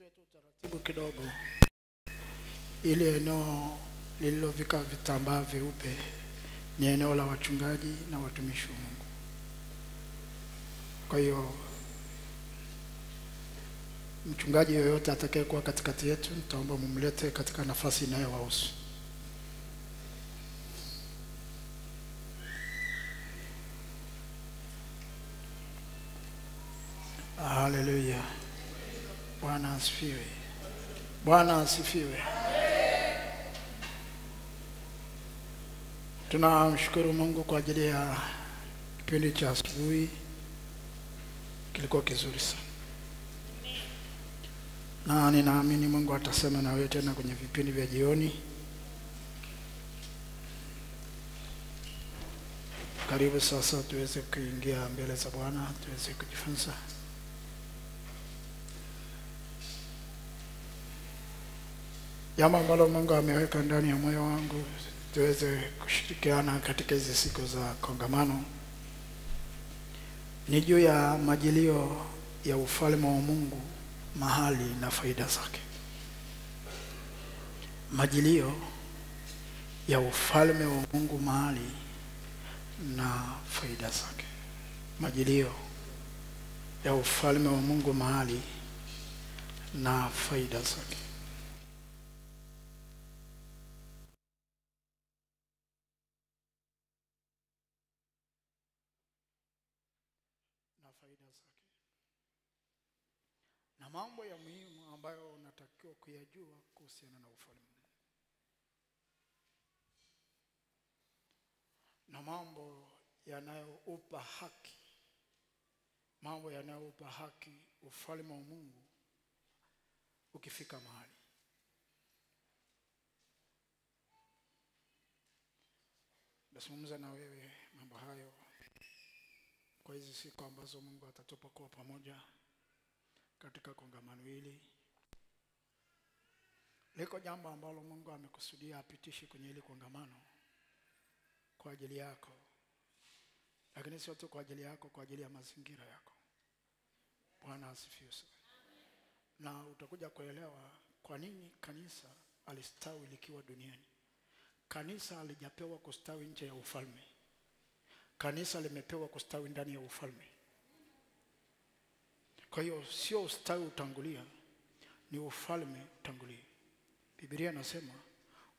Nitoe utaratibu taratibu kidogo ili eneo lililovika vitambaa vyeupe ni eneo la wachungaji na watumishi wa Mungu. Kwa hiyo mchungaji yoyote atakayekuwa katikati yetu, nitaomba mumlete katika nafasi inayowahusu. Haleluya! Bwana asifiwe. Bwana asifiwe. Tunamshukuru Mungu kwa ajili ya kipindi cha asubuhi, kilikuwa kizuri sana, na ninaamini Mungu atasema na wewe tena kwenye vipindi vya jioni. Karibu sasa tuweze kuingia mbele za Bwana, tuweze kujifunza. Jambo ambalo Mungu ameweka ndani ya moyo wangu tuweze kushirikiana katika hizi siku za kongamano ni juu ya majilio ya ufalme wa Mungu mahali na faida zake. Majilio ya ufalme wa Mungu mahali na faida zake. Majilio ya ufalme wa Mungu mahali na faida zake. na faida zake, na mambo ya muhimu ambayo unatakiwa kuyajua kuhusiana na ufalme wa Mungu, na mambo yanayoupa haki, mambo yanayoupa haki ufalme wa Mungu ukifika mahali. Nazungumza na wewe mambo hayo kwa hizi siku ambazo Mungu atatupa kuwa pamoja katika kongamano hili. Liko jambo ambalo Mungu amekusudia apitishe kwenye hili kongamano kwa ajili yako, lakini sio tu kwa ajili yako, kwa ajili ya mazingira yako. Bwana asifiwe. Na utakuja kuelewa kwa nini kanisa alistawi likiwa duniani. Kanisa alijapewa kustawi nje ya ufalme. Kanisa limepewa kustawi ndani ya ufalme. Kwa hiyo sio ustawi utangulia, ni ufalme utangulia Biblia inasema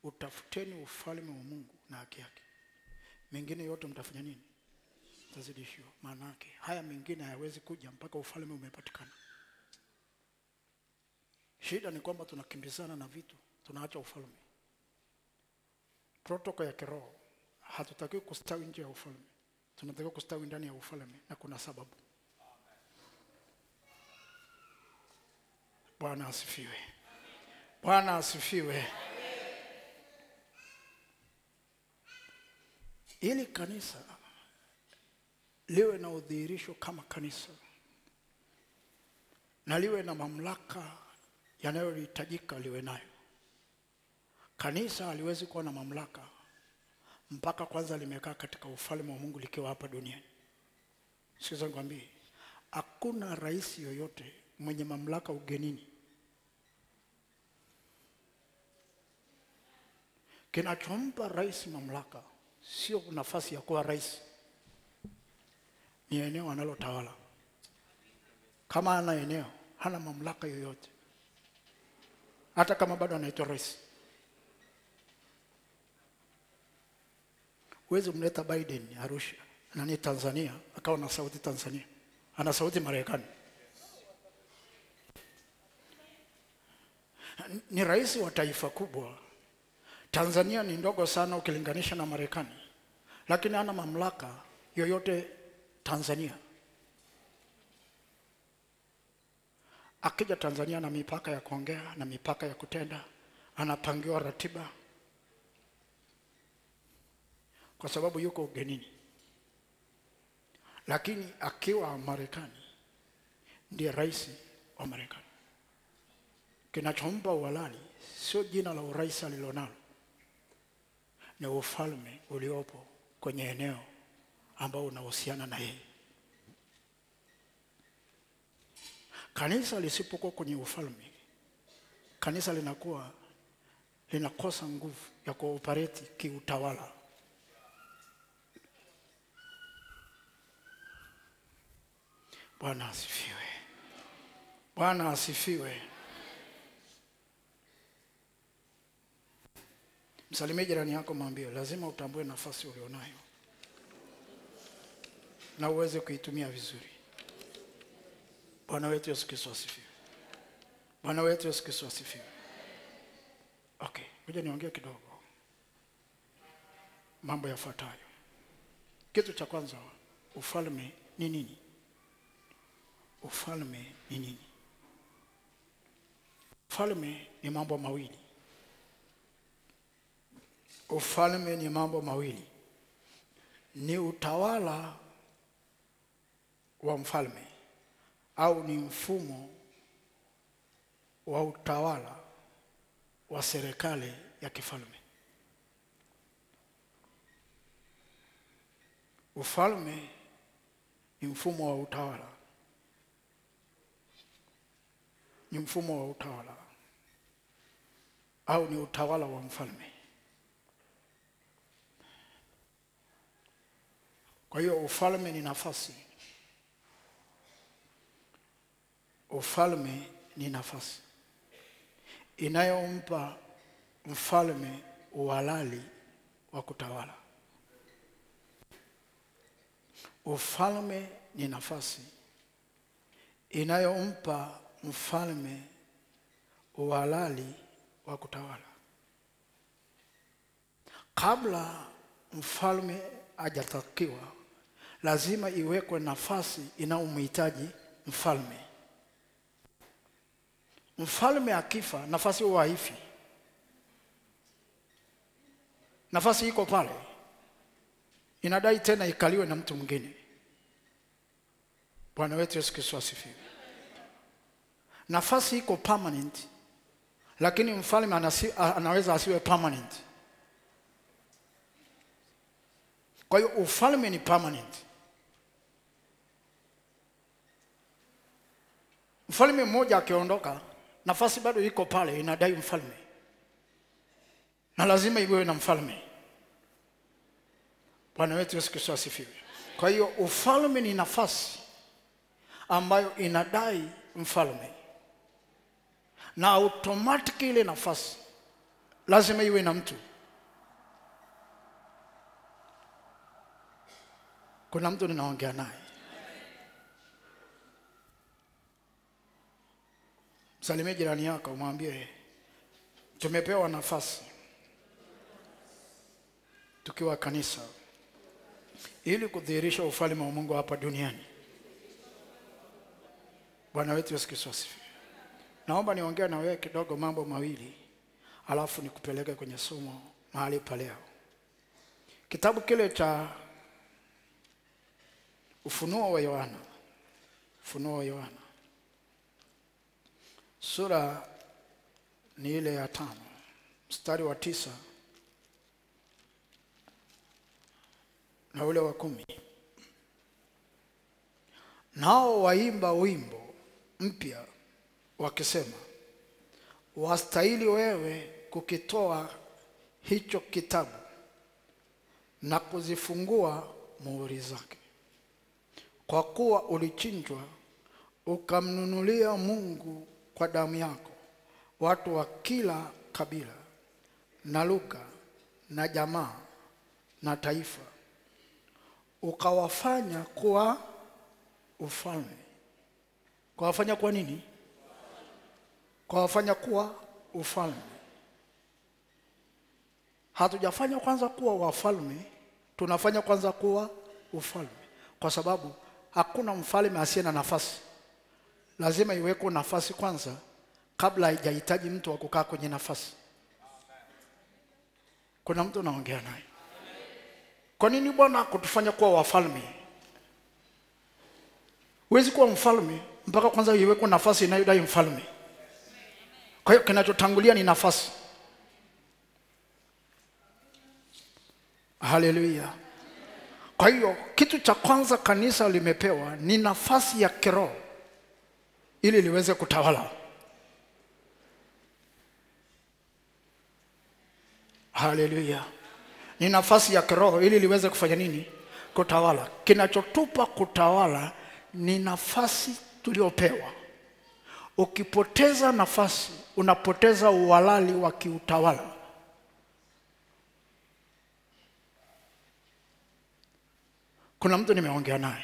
utafuteni ufalme wa Mungu na haki yake, mengine yote mtafanya nini? Tazidishiwa. Maana yake haya mengine hayawezi kuja mpaka ufalme umepatikana. Shida ni kwamba tunakimbizana na vitu, tunaacha ufalme. Protoko ya kiroho, hatutakiwi kustawi nje ya ufalme, tunatakiwa kustawi ndani ya ufalme, na kuna sababu. Bwana asifiwe. Bwana asifiwe. Ili kanisa liwe na udhihirisho kama kanisa na liwe na mamlaka yanayohitajika liwe nayo, kanisa haliwezi kuwa na mamlaka mpaka kwanza limekaa katika ufalme wa Mungu likiwa hapa duniani. Sikiza nikwambie, hakuna rais yoyote mwenye mamlaka ugenini. Kinachompa rais mamlaka sio nafasi ya kuwa rais, ni eneo analotawala. Kama ana eneo, hana mamlaka yoyote, hata kama bado anaitwa rais. Huwezi mleta Biden Arusha nani Tanzania akawa na sauti Tanzania, ana sauti Marekani. Ni rais wa taifa kubwa. Tanzania ni ndogo sana ukilinganisha na Marekani, lakini hana mamlaka yoyote Tanzania. Akija Tanzania na mipaka ya kuongea na mipaka ya kutenda, anapangiwa ratiba kwa sababu yuko ugenini. Lakini akiwa Marekani ndiye rais wa Marekani. Kinachompa uhalali sio jina la urais alilonalo, ni ufalme uliopo kwenye eneo ambao unahusiana na yeye. Kanisa lisipokuwa kwenye ufalme, kanisa linakuwa linakosa nguvu ya kuoperate kiutawala. Bwana asifiwe. Bwana asifiwe. Msalimie jirani yako, mwambie lazima utambue nafasi ulionayo na uweze kuitumia vizuri. Bwana wetu Yesu Kristo asifiwe. Bwana wetu Yesu Kristo asifiwe. Okay, ngoja niongee kidogo mambo yafuatayo. Kitu cha kwanza, ufalme ni nini? Ufalme ni nini? Ufalme ni mambo mawili. Ufalme ni mambo mawili, ni utawala wa mfalme au ni mfumo wa utawala wa serikali ya kifalme. Ufalme ni mfumo wa utawala, ni mfumo wa utawala au ni utawala wa mfalme. Kwa hiyo ufalme ni nafasi, ufalme ni nafasi inayompa mfalme uhalali wa kutawala. Ufalme ni nafasi inayompa mfalme uhalali wa kutawala. Kabla mfalme hajatakiwa, lazima iwekwe nafasi inayomhitaji mfalme. Mfalme akifa, nafasi huwa haifi, nafasi iko pale, inadai tena ikaliwe na mtu mwingine. Bwana wetu Yesu Kristo asifiwe. Nafasi iko permanent, lakini mfalme anasi, anaweza asiwe permanent. Kwa hiyo ufalme ni permanent. Mfalme mmoja akiondoka, nafasi bado iko pale, inadai mfalme, na lazima iwe na mfalme. Bwana wetu Yesu Kristo asifiwe. Kwa hiyo ufalme ni nafasi ambayo inadai mfalme, na automatic ile nafasi lazima iwe na mtu. Kuna mtu ninaongea naye, msalimie jirani yako, umwambie tumepewa nafasi tukiwa kanisa ili kudhihirisha ufalme wa Mungu hapa duniani. Bwana wetu Yesu Kristo asifiwe. Naomba niongee na wewe kidogo mambo mawili, alafu nikupeleke kwenye somo mahali pa leo. Kitabu kile cha Ufunuo wa Yohana, Ufunuo wa Yohana sura ni ile ya tano, mstari wa tisa na ule wa kumi. Nao waimba wimbo mpya wakisema, wastahili wewe kukitoa hicho kitabu na kuzifungua muhuri zake, kwa kuwa ulichinjwa ukamnunulia Mungu kwa damu yako watu wa kila kabila na lugha na jamaa na taifa, ukawafanya kuwa ufalme. Ukawafanya kuwa nini? Ukawafanya kuwa ufalme. Hatujafanya kwanza kuwa wafalme, tunafanya kwanza kuwa ufalme, kwa sababu hakuna mfalme asiye na nafasi. Lazima iweko nafasi kwanza, kabla haijahitaji mtu wa kukaa kwenye nafasi. Kuna mtu naongea naye. Kwa nini Bwana kutufanya kuwa wafalme? Huwezi kuwa mfalme mpaka kwanza iwekwe nafasi inayodai mfalme. Kwa hiyo kinachotangulia ni nafasi. Haleluya! Kwa hiyo kitu cha kwanza kanisa limepewa ni nafasi ya kiroho ili liweze kutawala. Haleluya! Ni nafasi ya kiroho ili liweze kufanya nini? Kutawala. Kinachotupa kutawala ni nafasi tuliopewa. Ukipoteza nafasi, unapoteza uhalali wa kiutawala. Kuna mtu nimeongea naye,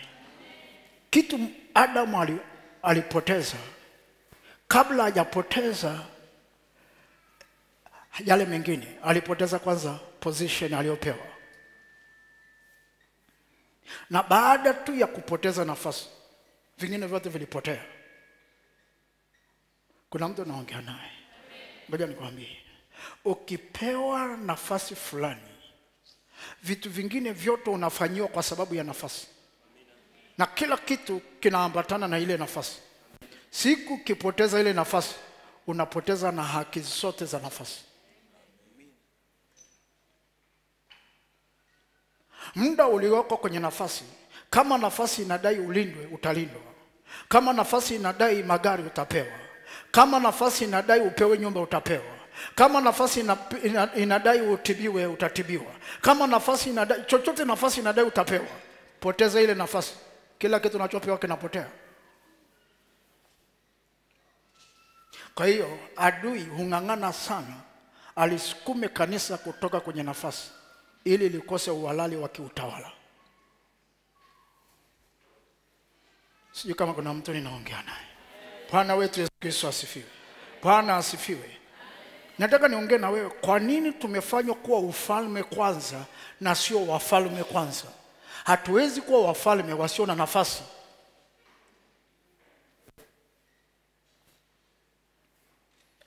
kitu Adamu alipoteza. Kabla hajapoteza yale mengine, alipoteza kwanza position aliyopewa, na baada tu ya kupoteza nafasi, vingine vyote vilipotea. Kuna mtu anaongea naye, ngoja nikwambie, ukipewa nafasi fulani, vitu vingine vyote unafanyiwa kwa sababu ya nafasi, na kila kitu kinaambatana na ile nafasi. Siku ukipoteza ile nafasi, unapoteza na haki zote za nafasi. Muda ulioko kwenye nafasi, kama nafasi inadai ulindwe, utalindwa. Kama nafasi inadai magari, utapewa. Kama nafasi inadai upewe nyumba, utapewa. Kama nafasi ina, ina, inadai utibiwe, utatibiwa. Kama nafasi inadai chochote, nafasi inadai utapewa. Poteza ile nafasi, kila kitu unachopewa kinapotea. Kwa hiyo adui hung'ang'ana sana alisukume kanisa kutoka kwenye nafasi ili likose uhalali wa kiutawala. Sijui kama kuna mtu ninaongea naye. Bwana wetu Yesu Kristo asifiwe. Bwana asifiwe. Nataka niongee na wewe, kwa nini tumefanywa kuwa ufalme kwanza na sio wafalme kwanza? Hatuwezi kuwa wafalme wasio na nafasi.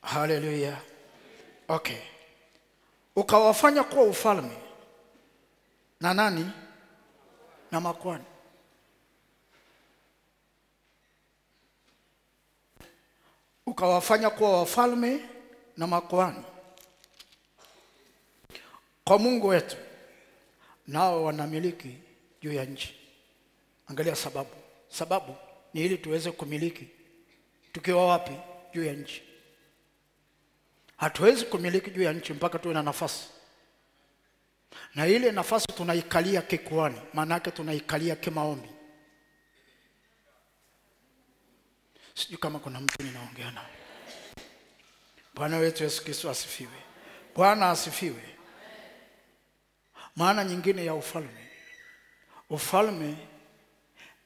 Haleluya. Okay, ukawafanya kuwa ufalme na nani? Na makwani. Ukawafanya kuwa wafalme na makwani kwa Mungu wetu, nao wanamiliki juu ya nchi. Angalia sababu, sababu ni ili tuweze kumiliki tukiwa wapi? Juu ya nchi. Hatuwezi kumiliki juu ya nchi mpaka tuwe na nafasi, na ile nafasi tunaikalia kikuani, maana yake tunaikalia kimaombi. Sijui kama kuna mtu ninaongea naye. Bwana wetu Yesu Kristo asifiwe. Bwana asifiwe. Maana nyingine ya ufalme, ufalme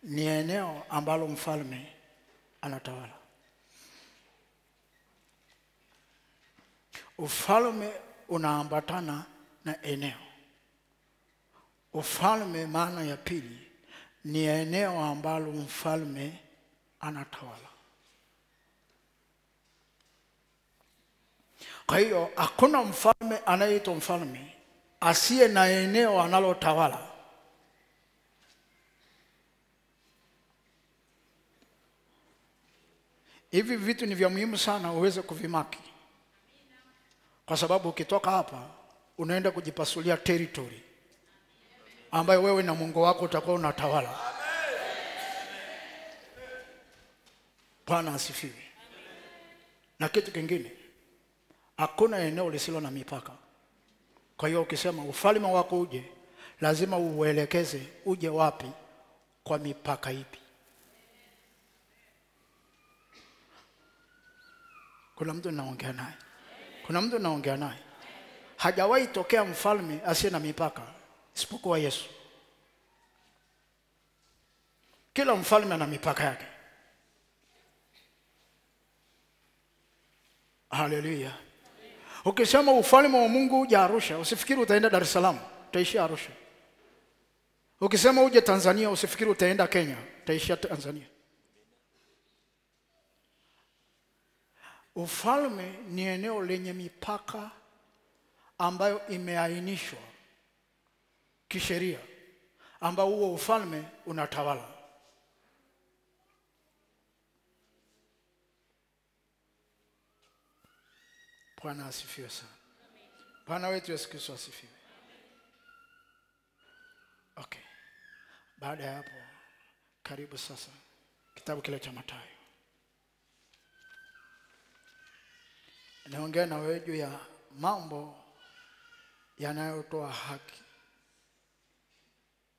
ni eneo ambalo mfalme anatawala. Ufalme unaambatana na eneo. Ufalme, maana ya pili, ni eneo ambalo mfalme anatawala. Kwa hiyo hakuna mfalme anayeitwa mfalme asiye na eneo analotawala. Hivi vitu ni vya muhimu sana uweze kuvimaki. kwa sababu ukitoka hapa unaenda kujipasulia territory ambayo wewe na Mungu wako utakuwa unatawala. Bwana asifiwe. Na kitu kingine, hakuna eneo lisilo na mipaka. Kwa hiyo ukisema ufalme wako uje, lazima uuelekeze uje wapi, kwa mipaka ipi. Kuna mtu naongea naye, kuna mtu naongea naye. Hajawahi tokea mfalme asiye na mipaka isipokuwa Yesu. Kila mfalme ana mipaka yake. Haleluya! Ukisema ufalme wa Mungu uje Arusha, usifikiri utaenda Dar es Salaam, utaishia Arusha. Ukisema uje Tanzania, usifikiri utaenda Kenya, utaishia Tanzania. Ufalme ni eneo lenye mipaka ambayo imeainishwa kisheria, ambao huo ufalme unatawala. Bwana asifiwe sana. Bwana wetu Yesu Kristo asifiwe. Okay, baada ya hapo, karibu sasa kitabu kile cha Mathayo. Naongea na wewe juu ya mambo yanayotoa haki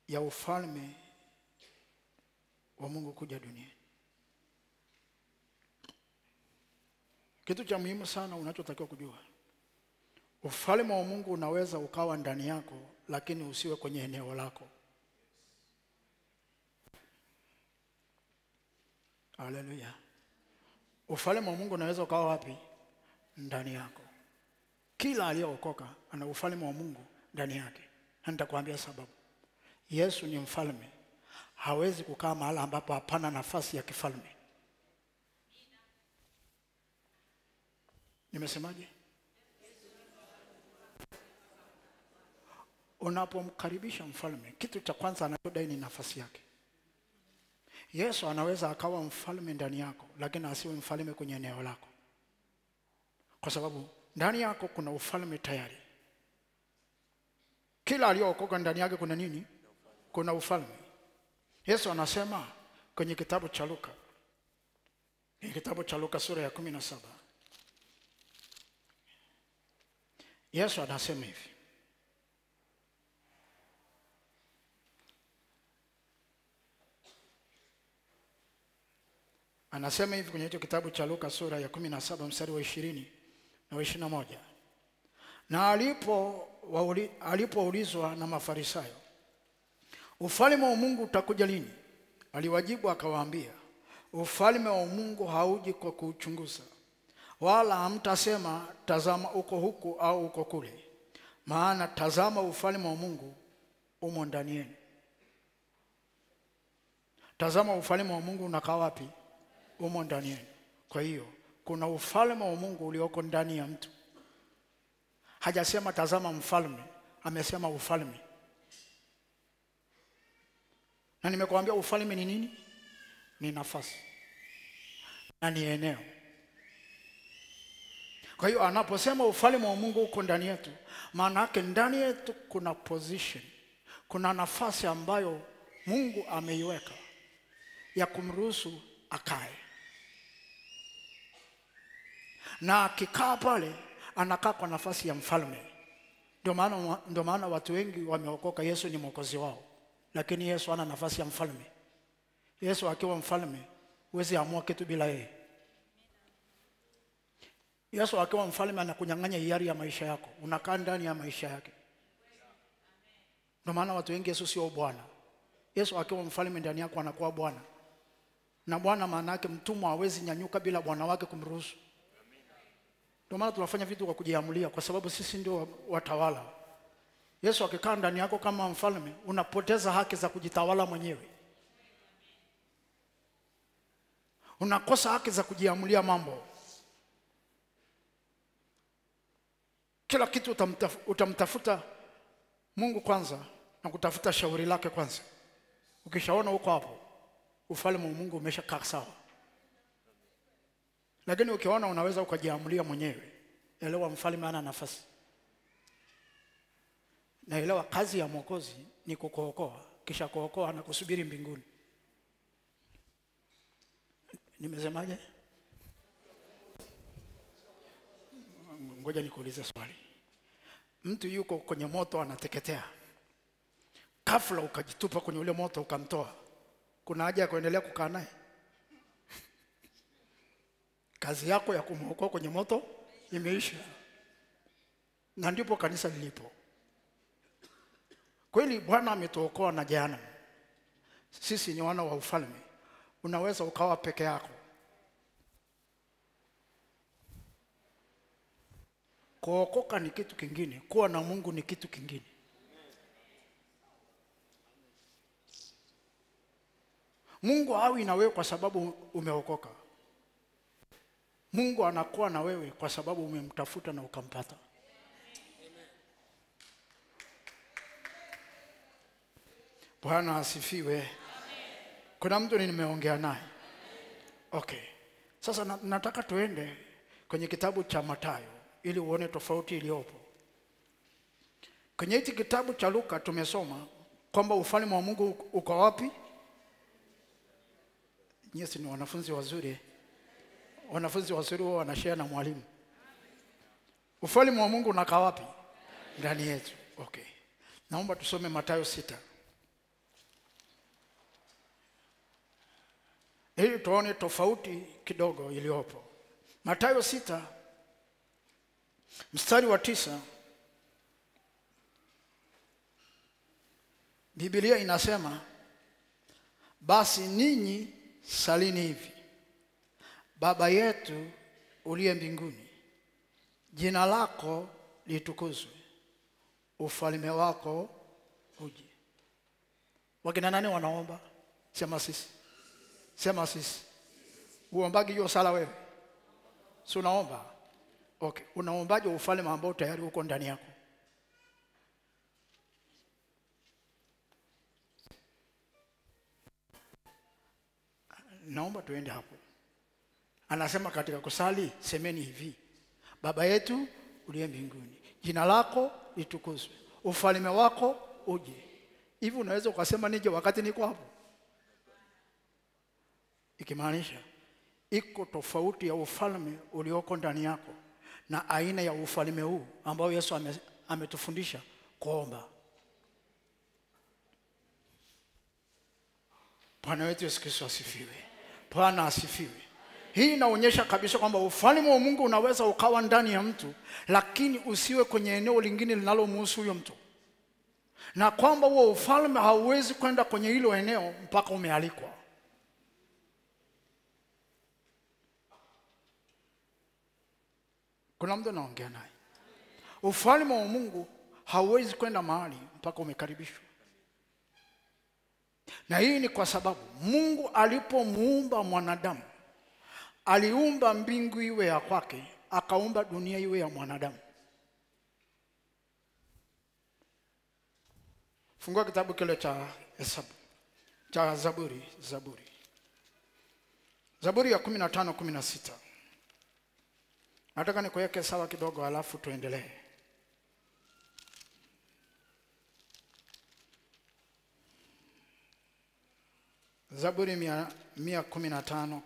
ya ufalme wa Mungu kuja duniani. Kitu cha muhimu sana unachotakiwa kujua, ufalme wa Mungu unaweza ukawa ndani yako, lakini usiwe kwenye eneo lako. Haleluya! Ufalme wa Mungu unaweza ukawa wapi? Ndani yako. Kila aliyeokoka ana ufalme wa Mungu ndani yake, na nitakwambia sababu. Yesu ni mfalme, hawezi kukaa mahala ambapo hapana nafasi ya kifalme. Nimesemaje? Unapomkaribisha mfalme, kitu cha kwanza anachodai ni nafasi yake. Yesu anaweza akawa mfalme ndani yako, lakini asiwe mfalme kwenye eneo lako, kwa sababu ndani yako kuna ufalme tayari. Kila aliyookoka ndani yake kuna nini? Kuna ufalme. Yesu anasema kwenye kitabu cha Luka, kwenye kitabu cha Luka sura ya kumi na saba Yesu anasema hivi, anasema hivi kwenye hicho kitabu cha Luka sura ya kumi na saba mstari wa ishirini na ishirini na moja na alipo alipoulizwa na Mafarisayo, ufalme wa Mungu utakuja lini? Aliwajibu akawaambia, ufalme wa Mungu hauji kwa kuuchunguza, wala hamtasema tazama uko huku au uko kule, maana tazama ufalme wa Mungu umo ndani yenu. Tazama ufalme wa Mungu unakaa wapi? Umo ndani yenu. Kwa hiyo kuna ufalme wa Mungu ulioko ndani ya mtu. Hajasema tazama mfalme, amesema ufalme. Na nimekuambia ufalme ni nini? Ni nafasi na ni eneo. Kwa hiyo anaposema ufalme wa Mungu uko ndani yetu, maana yake ndani yetu kuna position, kuna nafasi ambayo Mungu ameiweka ya kumruhusu akae, na akikaa pale anakaa kwa nafasi ya mfalme. Ndio maana ndio maana watu wengi wameokoka, Yesu ni mwokozi wao, lakini Yesu ana nafasi ya mfalme. Yesu akiwa mfalme, huwezi amua kitu bila yeye. Yesu akiwa mfalme anakunyang'anya hiari ya maisha yako, unakaa ndani ya maisha yake. Ndio maana watu wengi, Yesu sio Bwana. Yesu akiwa mfalme ndani yako anakuwa Bwana, na Bwana maana yake mtumwa hawezi nyanyuka bila bwana wake kumruhusu. Ndio maana tunafanya vitu kwa kujiamulia, kwa sababu sisi ndio watawala. Yesu akikaa ndani yako kama mfalme, unapoteza haki za kujitawala mwenyewe, unakosa haki za kujiamulia mambo. Kila kitu utamtaf, utamtafuta Mungu kwanza na kutafuta shauri lake kwanza. Ukishaona huko hapo, ufalme wa Mungu umeshakaa sawa. Lakini ukiona unaweza ukajiamulia mwenyewe, elewa mfalme ana nafasi. Naelewa kazi ya Mwokozi ni kukuokoa, kisha kuokoa na kusubiri mbinguni. Nimesemaje? Ngoja nikuulize swali. Mtu yuko kwenye moto anateketea, ghafla ukajitupa kwenye ule moto ukamtoa, kuna haja ya kuendelea kukaa naye? Kazi yako ya kumwokoa kwenye moto imeisha, na ndipo kanisa lilipo. Kweli Bwana ametuokoa na jana, Sisi ni wana wa ufalme. Unaweza ukawa peke yako. Kuokoka ni kitu kingine, kuwa na Mungu ni kitu kingine. Mungu hawi na wewe kwa sababu umeokoka. Mungu anakuwa na wewe kwa sababu umemtafuta na ukampata. Bwana asifiwe. Kuna mtu nimeongea naye. Okay. Sasa na, nataka tuende kwenye kitabu cha Mathayo ili uone tofauti iliyopo. Kwenye hiki kitabu cha Luka tumesoma kwamba ufalme wa Mungu uko wapi? Nyesi ni wanafunzi wazuri. Wanafunzi wazuri wao wanashare na mwalimu. Ufalme wa Mungu unakaa wapi? Ndani yetu. Okay. Naomba tusome Mathayo sita. ili tuone tofauti kidogo iliyopo. Mathayo sita mstari wa tisa Biblia inasema basi ninyi salini hivi: Baba yetu uliye mbinguni, jina lako litukuzwe, ufalme wako uje. Wakina nani wanaomba? Sema sisi. Sema sisi. Uombagi hiyo sala wewe? Si unaomba? Okay. Unaombaje ufalme ambao tayari uko ndani yako? Naomba tuende hapo. Anasema katika kusali semeni hivi: Baba yetu uliye mbinguni, jina lako litukuzwe, ufalme wako uje. Hivi unaweza ukasema nije wakati niko hapo? ikimaanisha iko tofauti ya ufalme ulioko ndani yako na aina ya ufalme huu ambao Yesu ametufundisha ame, kuomba. Bwana wetu Yesu Kristo asifiwe. Bwana asifiwe. Hii inaonyesha kabisa kwamba ufalme wa Mungu unaweza ukawa ndani ya mtu, lakini usiwe kwenye eneo lingine linalomhusu huyo mtu, na kwamba huo ufalme hauwezi kwenda kwenye hilo eneo mpaka umealikwa. Kuna mtu anaongea naye. Ufalme wa Mungu hauwezi kwenda mahali mpaka umekaribishwa, na hii ni kwa sababu Mungu alipomuumba mwanadamu aliumba mbingu iwe ya kwake, akaumba dunia iwe ya mwanadamu. Fungua kitabu kile cha Hesabu cha Zaburi, Zaburi, Zaburi ya kumi na tano kumi na sita. Nataka nikuweke sawa kidogo, halafu tuendelee. Zaburi mia, kumi na tano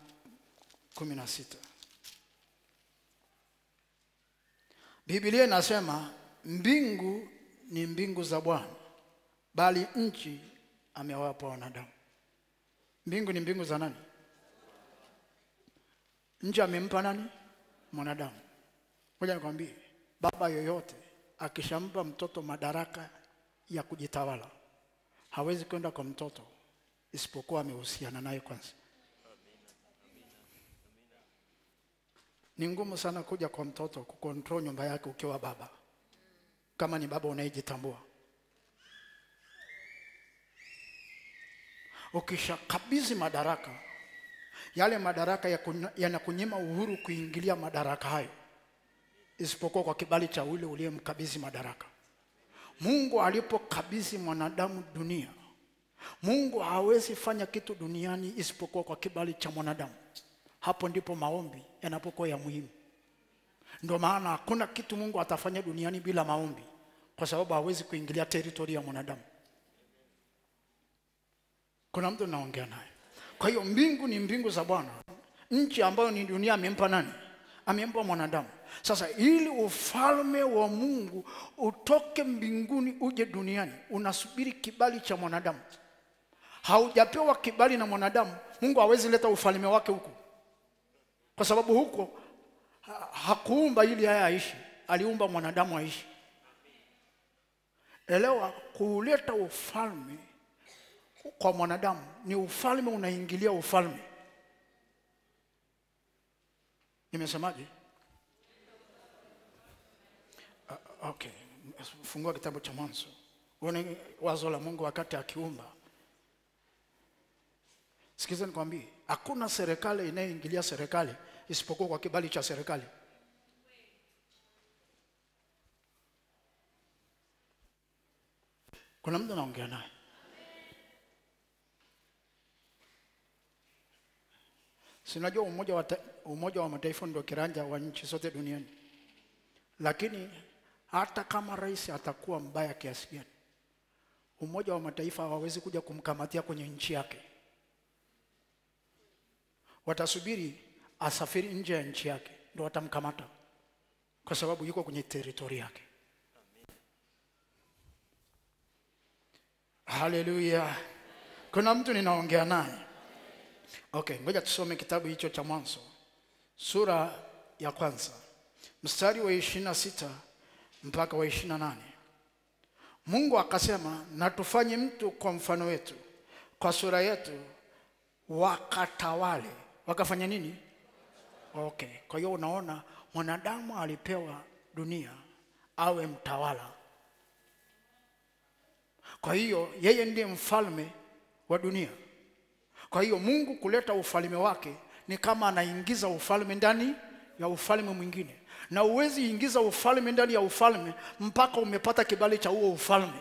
kumi na sita. Biblia inasema mbingu ni mbingu za Bwana, bali nchi amewapa wanadamu. Mbingu ni mbingu za nani? Nchi amempa nani? Mwanadamu. Ngoja nikwambie, baba yoyote akishampa mtoto madaraka ya kujitawala hawezi kwenda kwa mtoto isipokuwa amehusiana naye kwanza. Ni ngumu sana kuja kwa mtoto kukontrol nyumba yake ukiwa baba, kama ni baba unayejitambua. Ukishakabidhi madaraka, yale madaraka yanakunyima uhuru kuingilia madaraka hayo, isipokuwa kwa kibali cha ule uliyemkabidhi madaraka. Mungu alipokabidhi mwanadamu dunia, Mungu hawezi fanya kitu duniani isipokuwa kwa kibali cha mwanadamu. Hapo ndipo maombi yanapokuwa ya muhimu. Ndio maana hakuna kitu Mungu atafanya duniani bila maombi, kwa sababu hawezi kuingilia teritori ya mwanadamu. Kuna mtu naongea naye. Kwa hiyo mbingu ni mbingu za Bwana, nchi ambayo ni dunia amempa nani? Amempa mwanadamu. Sasa ili ufalme wa Mungu utoke mbinguni uje duniani, unasubiri kibali cha mwanadamu. Haujapewa kibali na mwanadamu, Mungu hawezi leta ufalme wake huku, kwa sababu huko ha- hakuumba ili yeye aishi, aliumba mwanadamu aishi. Elewa, kuleta ufalme kwa mwanadamu ni ufalme unaingilia ufalme. Nimesemaje? Uh, Okay, fungua kitabu cha Mwanzo uone wazo la Mungu wakati akiumba. Sikiza nikwambie, hakuna serikali inayoingilia serikali isipokuwa kwa kibali cha serikali. Kuna mtu anaongea naye. Sinajua umoja wa, umoja wa mataifa ndio kiranja wa nchi zote duniani, lakini hata kama rais atakuwa mbaya kiasi gani, umoja wa mataifa hawawezi kuja kumkamatia kwenye nchi yake. Watasubiri asafiri nje ya nchi yake ndo watamkamata, kwa sababu yuko kwenye teritori yake. Haleluya! Kuna mtu ninaongea naye. Okay, ngoja tusome kitabu hicho cha Mwanzo sura ya kwanza mstari wa ishirini na sita mpaka wa ishirini na nane. Mungu akasema, na tufanye mtu kwa mfano wetu, kwa sura yetu, wakatawale. Wakafanya nini? Okay, kwa hiyo unaona mwanadamu alipewa dunia awe mtawala. Kwa hiyo yeye ndiye mfalme wa dunia. Kwa hiyo Mungu kuleta ufalme wake ni kama anaingiza ufalme ndani ya ufalme mwingine, na uwezi ingiza ufalme ndani ya ufalme mpaka umepata kibali cha huo ufalme.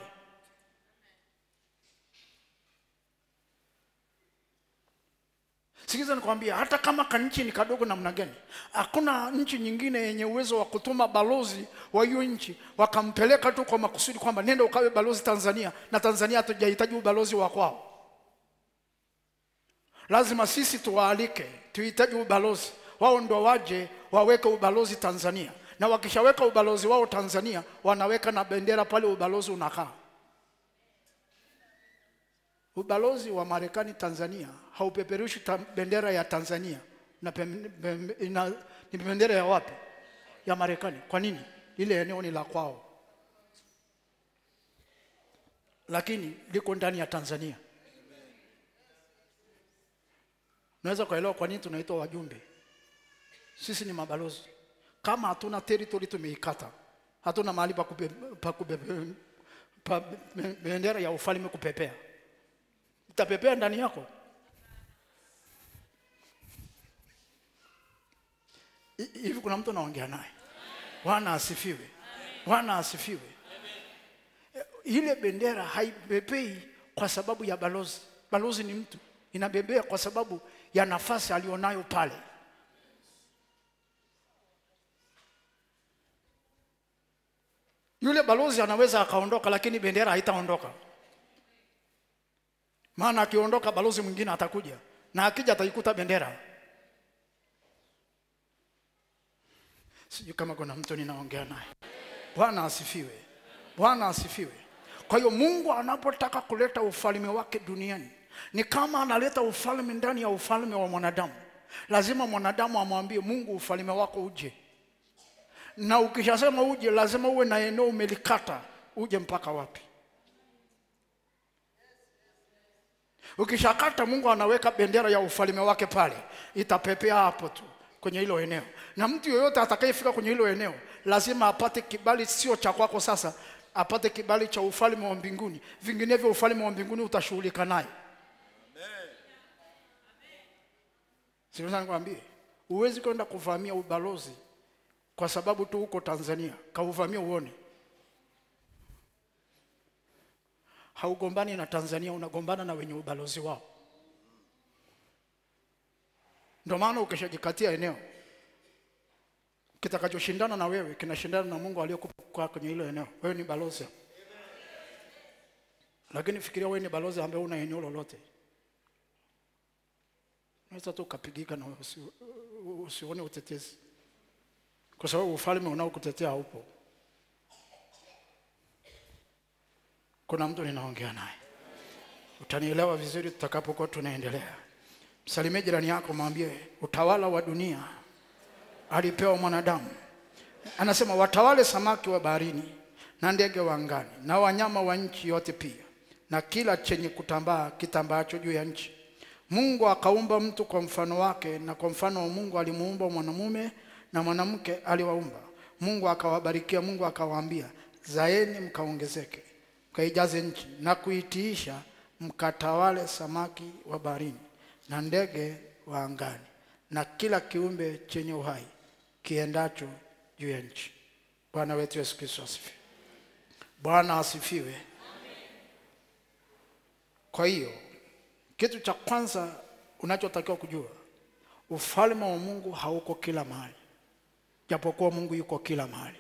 Sikiza nikwambia, hata kama kanchi ni kadogo namna gani, hakuna nchi nyingine yenye uwezo wa kutuma balozi wa hiyo nchi wakampeleka tu kwa makusudi kwamba nenda ukawe balozi Tanzania, na Tanzania hatujahitaji ubalozi wa kwao. Lazima sisi tuwaalike, tuhitaji ubalozi wao, ndo waje waweke ubalozi Tanzania, na wakishaweka ubalozi wao Tanzania, wanaweka na bendera pale ubalozi unakaa. Ubalozi wa Marekani Tanzania haupeperushi ta bendera ya Tanzania na pem, pem, ina, ni bendera ya wapi? Ya Marekani. Kwa nini? Ile eneo ni la kwao, lakini liko ndani ya Tanzania. Naweza kuelewa kwa nini tunaitwa wajumbe. Sisi ni mabalozi. Kama hatuna territory tumeikata, hatuna mahali pa, kupe, pa, kupe, pa bendera ya ufalme kupepea itapepea ndani yako. Hivi kuna mtu anaongea naye? Bwana asifiwe, Bwana asifiwe. Eh, Ile bendera haibebei kwa sababu ya balozi. Balozi ni mtu, inabebea kwa sababu ya nafasi alionayo pale. Yule balozi anaweza akaondoka, lakini bendera haitaondoka. Maana akiondoka balozi mwingine atakuja, na akija ataikuta bendera. Sijui kama kuna mtu ninaongea naye. Bwana asifiwe, Bwana asifiwe. Kwa hiyo Mungu anapotaka kuleta ufalme wake duniani ni kama analeta ufalme ndani ya ufalme wa mwanadamu. Lazima mwanadamu amwambie Mungu, ufalme wako uje, na ukishasema uje, lazima uwe na eneo umelikata, uje mpaka wapi? Ukishakata, Mungu anaweka bendera ya ufalme wake pale, itapepea hapo tu kwenye hilo eneo, na mtu yoyote atakayefika kwenye hilo eneo lazima apate kibali, sio cha kwako sasa, apate kibali cha ufalme wa mbinguni, vinginevyo ufalme wa mbinguni utashughulika naye. Nikwambie, huwezi kwenda kuvamia ubalozi kwa sababu tu uko Tanzania, kauvamia uone. Haugombani na Tanzania, unagombana na wenye ubalozi wao. Ndio maana ukishajikatia eneo kitakachoshindana na wewe kinashindana na Mungu aliyokupa kwenye hilo eneo. Wewe ni balozi, lakini fikiria wewe ni balozi ambaye una eneo lolote, unaweza tu ukapigika na usi, usione utetezi, kwa sababu ufalme unaokutetea haupo. Kuna mtu ninaongea naye, utanielewa vizuri tutakapokuwa tunaendelea. Msalimie jirani yako, mwambie utawala wa dunia alipewa mwanadamu. Anasema watawale samaki wa baharini na ndege wa angani na wanyama wa nchi yote pia na kila chenye kutambaa kitambaacho juu ya nchi. Mungu akaumba mtu kwa mfano wake, na kwa mfano wa Mungu alimuumba mwanamume na mwanamke aliwaumba. Mungu akawabarikia, Mungu akawaambia, zaeni mkaongezeke, mkaijaze nchi na kuitiisha, mkatawale samaki wa baharini na ndege wa angani na kila kiumbe chenye uhai kiendacho juu ya nchi. Bwana wetu Yesu Kristo asifiwe. Bwana asifiwe. Kwa hiyo kitu cha kwanza unachotakiwa kujua, ufalme wa Mungu hauko kila mahali, japokuwa Mungu yuko kila mahali.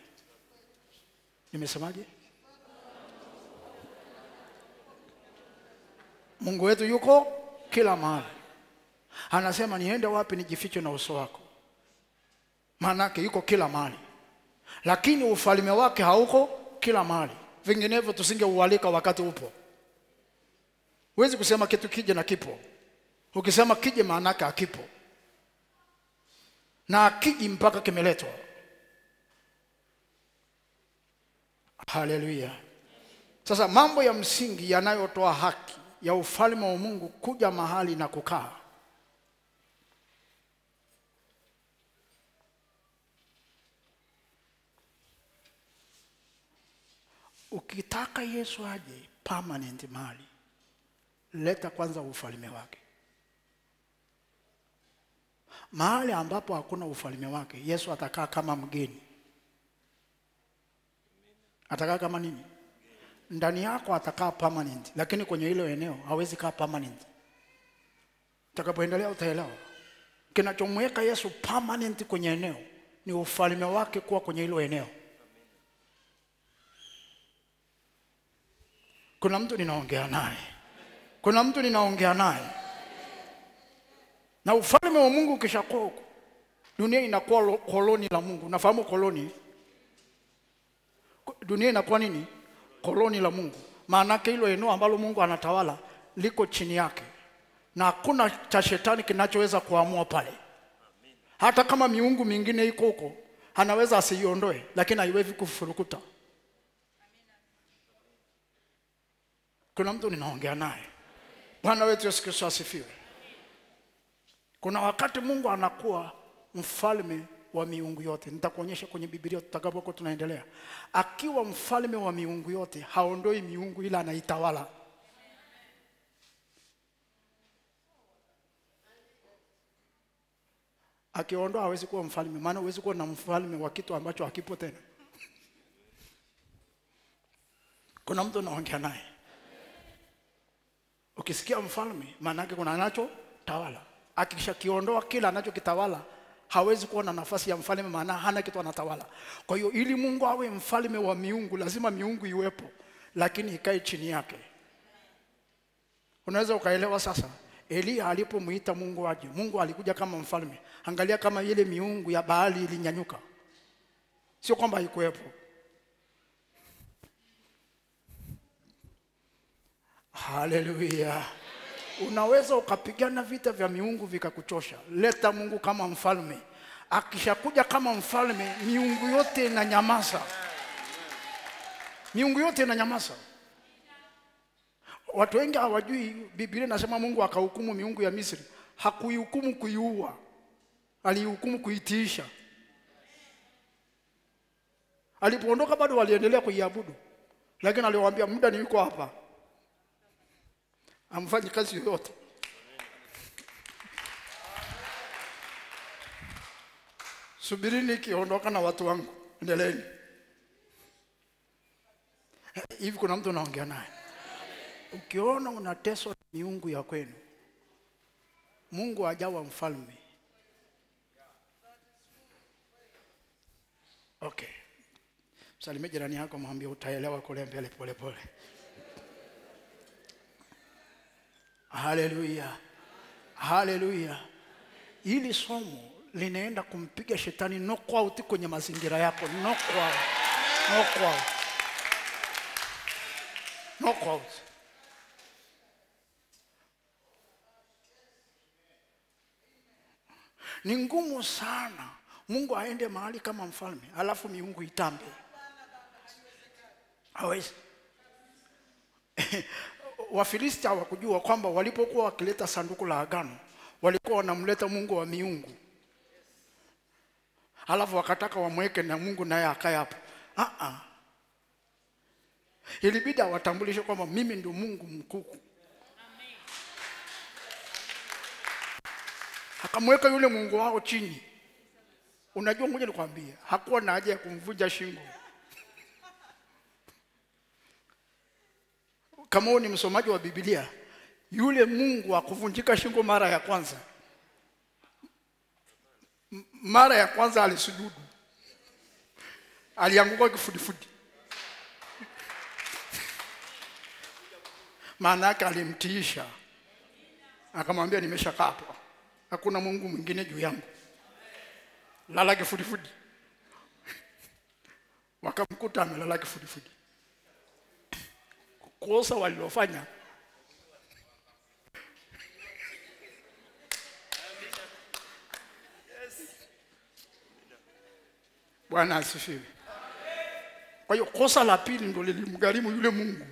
Nimesemaje? Mungu wetu yuko kila mahali. Anasema niende wapi nijifiche na uso wako? Maanake yuko kila mahali, lakini ufalme wake hauko kila mahali, vinginevyo tusingeualika wakati upo. Huwezi kusema kitu kije na kipo. Ukisema kije, maanake akipo na akiji mpaka kimeletwa. Haleluya! Sasa mambo ya msingi yanayotoa haki ya ufalme wa Mungu kuja mahali na kukaa Ukitaka Yesu aje permanent mahali, leta kwanza ufalme wake. Mahali ambapo hakuna ufalme wake, Yesu atakaa kama mgeni. Atakaa kama nini? Ndani yako atakaa permanent, lakini kwenye hilo eneo hawezi kaa permanent. Utakapoendelea utaelewa. Kinachomweka Yesu permanent kwenye eneo ni ufalme wake kuwa kwenye hilo eneo. Kuna mtu ninaongea naye, kuna mtu ninaongea naye. Na ufalme wa Mungu ukishakuwa huko, dunia inakuwa koloni la Mungu. Nafahamu koloni? Dunia inakuwa nini? Koloni la Mungu. Maanake hilo eneo ambalo Mungu anatawala liko chini yake, na hakuna cha shetani kinachoweza kuamua pale. Hata kama miungu mingine iko huko, anaweza asiiondoe, lakini haiwezi kufurukuta. Kuna mtu ninaongea naye. Bwana wetu Yesu Kristo asifiwe. Kuna wakati Mungu anakuwa mfalme wa miungu yote. Nitakuonyesha kwenye Biblia tutakapokuwa tunaendelea. Akiwa mfalme wa miungu yote, haondoi miungu ila anaitawala. Akiondoa hawezi kuwa mfalme, maana huwezi kuwa na mfalme wa kitu ambacho hakipo tena. Kuna mtu anaongea naye. Ukisikia mfalme, maana yake kuna anacho tawala. Akishakiondoa kila anachokitawala, hawezi kuwa na nafasi ya mfalme, maana hana kitu anatawala. Kwa hiyo ili Mungu awe mfalme wa miungu, lazima miungu iwepo, lakini ikae chini yake. Unaweza ukaelewa sasa. Eliya alipomwita Mungu aje, Mungu alikuja kama mfalme. Angalia kama ile miungu ya Baali ilinyanyuka, sio kwamba haikuwepo. Haleluya! Unaweza ukapigana vita vya miungu vikakuchosha. Leta Mungu kama mfalme. Akishakuja kama mfalme, miungu yote inanyamaza, miungu yote inanyamaza. Watu wengi hawajui, Biblia inasema Mungu akahukumu miungu ya Misri. Hakuihukumu kuiua, aliihukumu kuitiisha. Alipoondoka bado waliendelea kuiabudu, lakini aliwaambia muda niko hapa, amfanyi kazi yoyote. Subirini ikiondoka na watu wangu, endeleeni. Hivi kuna mtu unaongea naye? Ukiona unateswa na miungu ya kwenu, Mungu ajawa mfalme. Okay. Msalimie jirani yako, mwambie utaelewa kule mbele pole pole. Haleluya, haleluya. Hili somo linaenda kumpiga shetani knockout kwenye mazingira yako, knockout, knockout, knockout. Ni ngumu sana Mungu aende mahali kama mfalme alafu miungu itambe, hawezi. Wafilisti hawakujua kwamba walipokuwa wakileta sanduku la agano walikuwa wanamleta Mungu wa miungu, alafu wakataka wamweke na Mungu naye akae hapo. Ah ah, ilibidi awatambulishe kwamba mimi ndio Mungu mkuku Akamweka yule Mungu wao chini. Unajua, ngoja nikwambie, hakuwa na haja ya kumvunja shingo. Kama wewe ni msomaji wa Biblia, yule Mungu akuvunjika shingo mara ya kwanza, mara ya kwanza alisujudu, alianguka kifudifudi. Maana yake alimtiisha, akamwambia nimeshakaa hapa, hakuna Mungu mwingine juu yangu, lala kifudifudi. Wakamkuta amelala kifudifudi. Kosa walilofanya Bwana asifiwe. Kwa hiyo kosa la pili ndo lilimgharimu yule Mungu.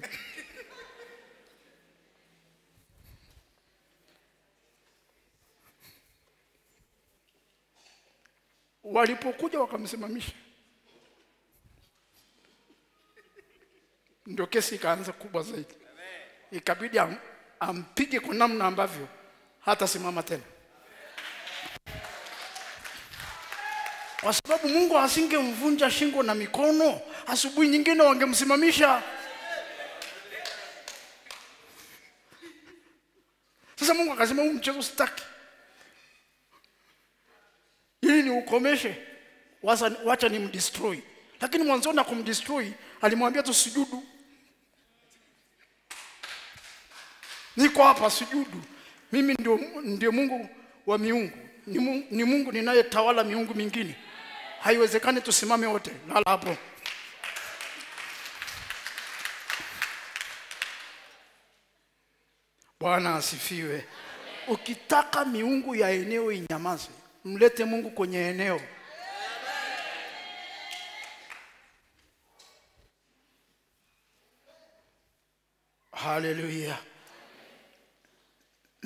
Walipokuja wakamsimamisha, ndio kesi ikaanza kubwa zaidi, ikabidi am, ampige kwa namna ambavyo hata simama tena. kwa sababu Mungu asingemvunja shingo na mikono, asubuhi nyingine wangemsimamisha. Sasa Mungu akasema huu mchezo sitaki, ili ni ukomeshe, wacha, wacha ni mdestroy. Lakini mwanzoni na kumdestroy alimwambia tu sujudu, niko hapa sujudu, mimi ndio, ndio Mungu wa miungu, ni Mungu, Mungu ninayetawala miungu mingine haiwezekani tusimame wote. Lala hapo. Bwana asifiwe. Ukitaka miungu ya eneo inyamaze, mlete Mungu kwenye eneo. Haleluya.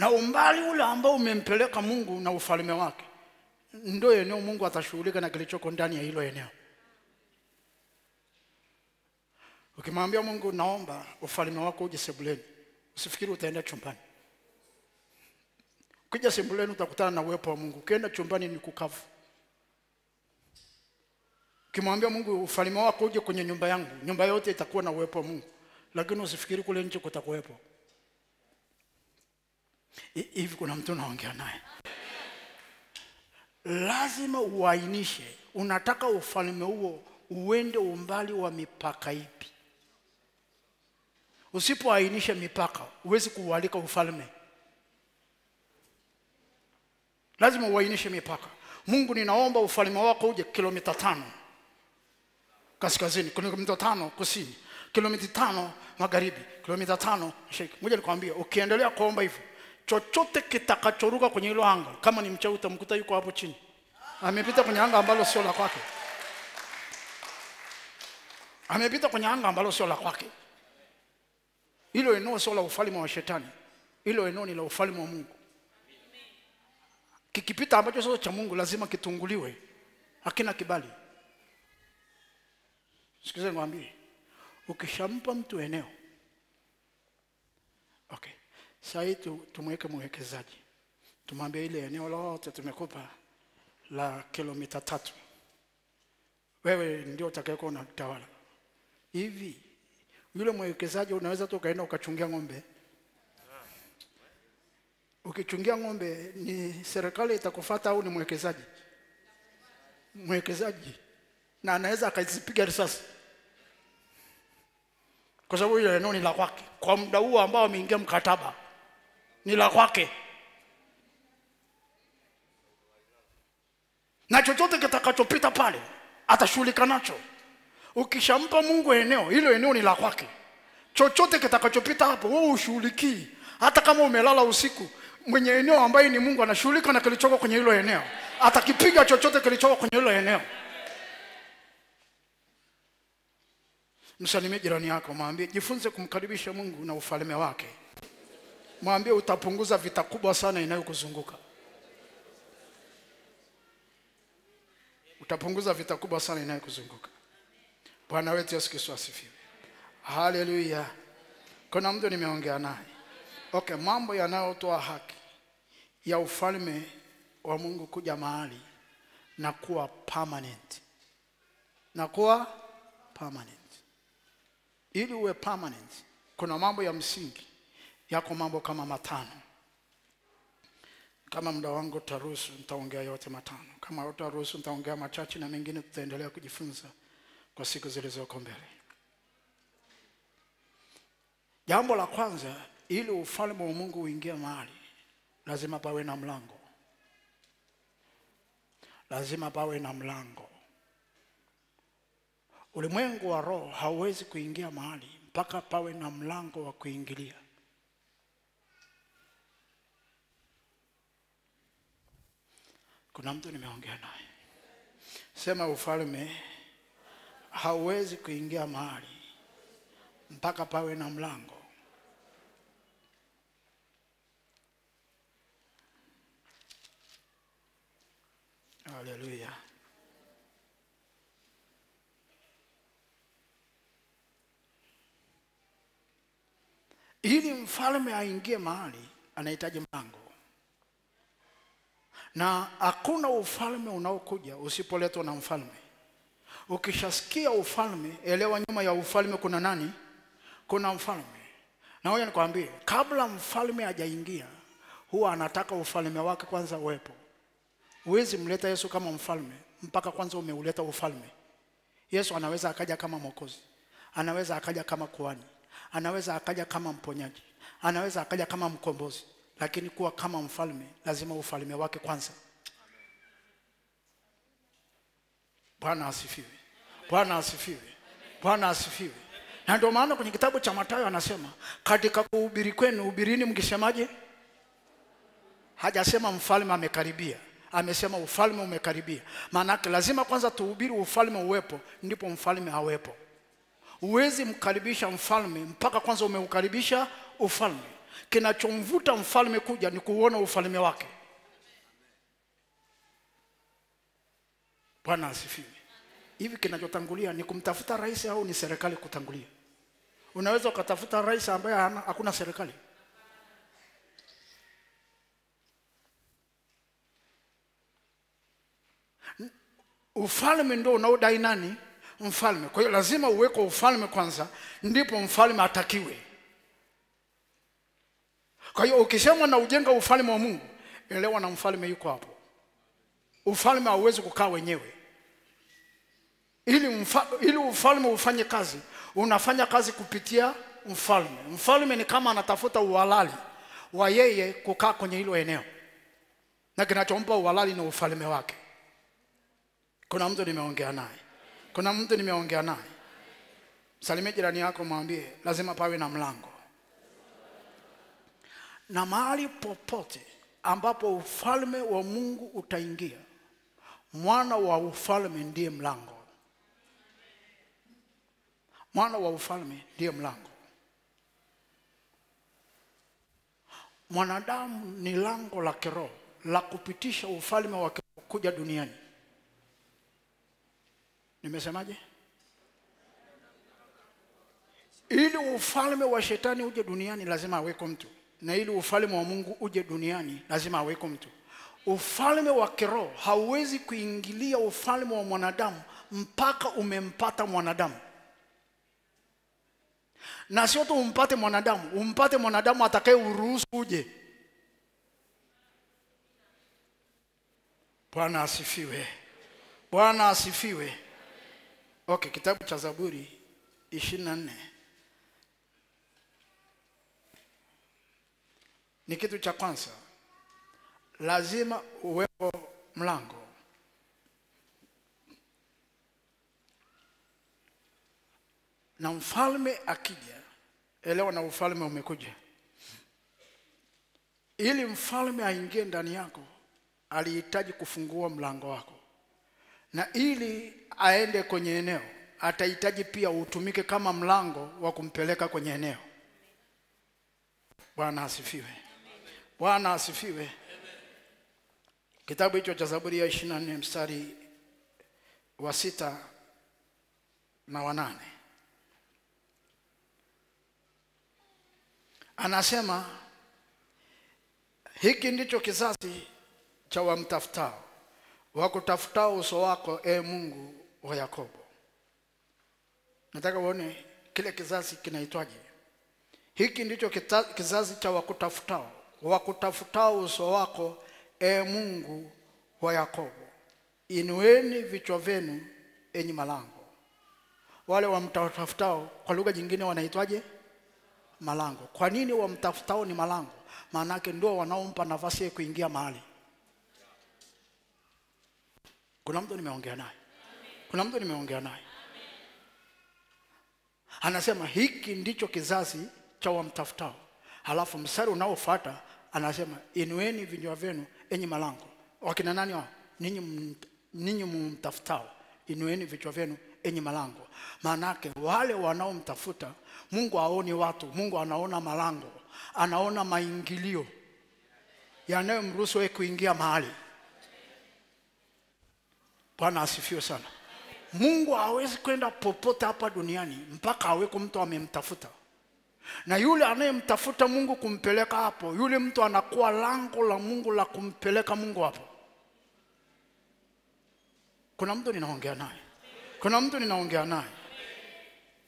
Na umbali ule ambao umempeleka Mungu na ufalme wake ndio eneo Mungu atashughulika na kilichoko ndani ya hilo eneo. Ukimwambia Mungu, naomba ufalme wako uje sebuleni, usifikiri utaenda chumbani. Ukija sebuleni utakutana na uwepo wa Mungu, ukienda chumbani ni kukavu. Ukimwambia Mungu, ufalme wako uje kwenye nyumba yangu, nyumba yote itakuwa na uwepo wa Mungu, lakini usifikiri kule nje kutakuwepo. Hi- Hivi kuna mtu naongea naye? lazima uainishe unataka ufalme huo uende umbali wa mipaka ipi. Usipoainisha mipaka, huwezi kuualika ufalme. Lazima uainishe mipaka. Mungu, ninaomba ufalme wako uje kilomita tano kaskazini, kilomita tano kusini, kilomita tano magharibi, kilomita tano mashariki. moja nikwambia ukiendelea kuomba hivyo, chochote kitakachoruka kwenye hilo anga, kama ni mchawi utamkuta yuko hapo chini, amepita kwenye anga ambalo sio la kwake, amepita kwenye anga ambalo sio la kwake. Hilo eneo sio la ufalme wa shetani, hilo eneo ni la ufalme wa Mungu. Kikipita ambacho sio cha Mungu, lazima kitunguliwe, hakina kibali. Sikize nikwambie, ukishampa mtu eneo saa hii tu, tumweke mwekezaji, tumwambie ile eneo lote tumekupa la kilomita tatu, wewe ndio utakayekuwa unatawala. Hivi yule mwekezaji unaweza tu ukaenda ukachungia ng'ombe. Ukichungia ng'ombe, ni serikali itakufata au ni mwekezaji? Mwekezaji na anaweza akazipiga risasi kwa sababu ile eneo ni la kwake kwa muda huo ambao ameingia mkataba ni la kwake. Na chochote kitakachopita pale atashughulika nacho. Ukishampa mungu eneo hilo eneo ni la kwake. Chochote kitakachopita hapo wewe ushughulikii hata kama umelala usiku mwenye eneo ambaye ni mungu anashughulika na kilichoko kwenye hilo eneo. Atakipiga chochote kilichoko kwenye hilo eneo. Msalimie jirani yako mwambie jifunze kumkaribisha mungu na ufalme wake mwambie utapunguza vita kubwa sana inayokuzunguka. Utapunguza vita kubwa sana inayokuzunguka. Bwana wetu yesu kristo asifiwe. Haleluya. Kuna mtu nimeongea naye. Okay mambo yanayotoa haki ya ufalme wa mungu kuja mahali na kuwa permanent. Na kuwa permanent. Ili uwe permanent kuna mambo ya msingi yako mambo kama matano. Kama muda wangu utaruhusu nitaongea yote matano. Kama utaruhusu nitaongea machache na mengine tutaendelea kujifunza kwa siku zilizoko mbele. Jambo la kwanza ili ufalme wa mungu uingie mahali lazima pawe na mlango. Lazima pawe na mlango. Ulimwengu wa roho hauwezi kuingia mahali mpaka pawe na mlango wa kuingilia kuna mtu nimeongea naye. Sema ufalme hauwezi kuingia mahali mpaka pawe na mlango. Haleluya ili mfalme aingie mahali anahitaji mlango na hakuna ufalme unaokuja usipoletwa na mfalme. Ukishasikia ufalme elewa nyuma ya ufalme kuna nani? Kuna mfalme. Na hoja nikwambie kabla mfalme hajaingia huwa anataka ufalme wake kwanza uwepo. Huwezi mleta yesu kama mfalme mpaka kwanza umeuleta ufalme. Yesu anaweza akaja kama mwokozi. Anaweza akaja kama kuhani. Anaweza akaja kama mponyaji. Anaweza akaja kama mkombozi lakini kuwa kama mfalme lazima ufalme wake kwanza. Bwana asifiwe. Bwana asifiwe. Bwana asifiwe. Na ndio maana kwenye kitabu cha matayo anasema katika kuhubiri kwenu hubirini mkisemaje? Hajasema mfalme amekaribia. Amesema ufalme umekaribia. Maanake lazima kwanza tuhubiri ufalme uwepo ndipo mfalme awepo. Huwezi mkaribisha mfalme mpaka kwanza umeukaribisha ufalme kinachomvuta mfalme kuja ni kuuona ufalme wake. Bwana asifiwe. Hivi kinachotangulia ni kumtafuta rais au ni serikali kutangulia? Unaweza ukatafuta rais ambaye hakuna serikali? Ufalme ndio unaodai nani? Mfalme. Kwa hiyo lazima uweko ufalme kwanza ndipo mfalme atakiwe kwa hiyo ukisema na ujenga ufalme wa mungu elewa na mfalme yuko hapo. Ufalme hauwezi kukaa wenyewe. Ili, mfa, ili ufalme ufanye kazi unafanya kazi kupitia mfalme. Mfalme ni kama anatafuta uhalali wa yeye kukaa kwenye hilo eneo. Na kinachompa uhalali ni ufalme wake. Kuna mtu nimeongea naye. Kuna mtu nimeongea naye. Salimia jirani yako mwambie lazima pawe na mlango na mahali popote ambapo ufalme wa mungu utaingia mwana wa ufalme ndiye mlango. Mwana wa ufalme ndiye mlango. Mwanadamu ni lango la kiroho la kupitisha ufalme wa kiroho kuja duniani. Nimesemaje? Ili ufalme wa shetani uje duniani lazima aweko mtu na ili ufalme wa mungu uje duniani lazima aweko mtu. Ufalme wa kiroho hauwezi kuingilia ufalme wa mwanadamu mpaka umempata mwanadamu. Na sio tu umpate mwanadamu umpate mwanadamu atakaye uruhusu uje. Bwana asifiwe. Bwana asifiwe. Okay, kitabu cha Zaburi ishirini na nne ni kitu cha kwanza, lazima uwepo mlango. Na mfalme akija, elewa, na ufalme umekuja. Ili mfalme aingie ndani yako, alihitaji kufungua mlango wako, na ili aende kwenye eneo, atahitaji pia utumike kama mlango wa kumpeleka kwenye eneo. Bwana asifiwe. Bwana asifiwe. Kitabu hicho cha Zaburi ya 24 mstari wa sita na wanane anasema hiki ndicho kizazi cha wamtafutao wakutafutao uso wako, e Mungu wa Yakobo. Nataka uone kile kizazi kinaitwaje. Hiki ndicho kizazi cha wakutafutao wakutafutao uso wako, e Mungu wa Yakobo. Inueni vichwa vyenu enyi malango. Wale wamtafutao kwa lugha nyingine wanaitwaje? Malango. Kwa nini wamtafutao ni malango? Maanake ndio wanaompa nafasi ya kuingia mahali. Kuna mtu nimeongea naye, kuna mtu nimeongea naye, anasema hiki ndicho kizazi cha wamtafutao. Halafu mstari unaofuata anasema inueni vinywa vyenu enyi malango. Wakina nani wao? Ninyi ninyi mumtafutao, inueni vichwa vyenu enyi malango. Maanake wale wanaomtafuta Mungu aoni watu, Mungu anaona malango, anaona maingilio yanayomruhusu wewe kuingia mahali. Bwana asifiwe sana. Mungu hawezi kwenda popote hapa duniani mpaka aweko mtu amemtafuta, na yule anayemtafuta Mungu kumpeleka hapo, yule mtu anakuwa lango la Mungu la kumpeleka Mungu hapo. Kuna mtu ninaongea naye, kuna mtu ninaongea naye.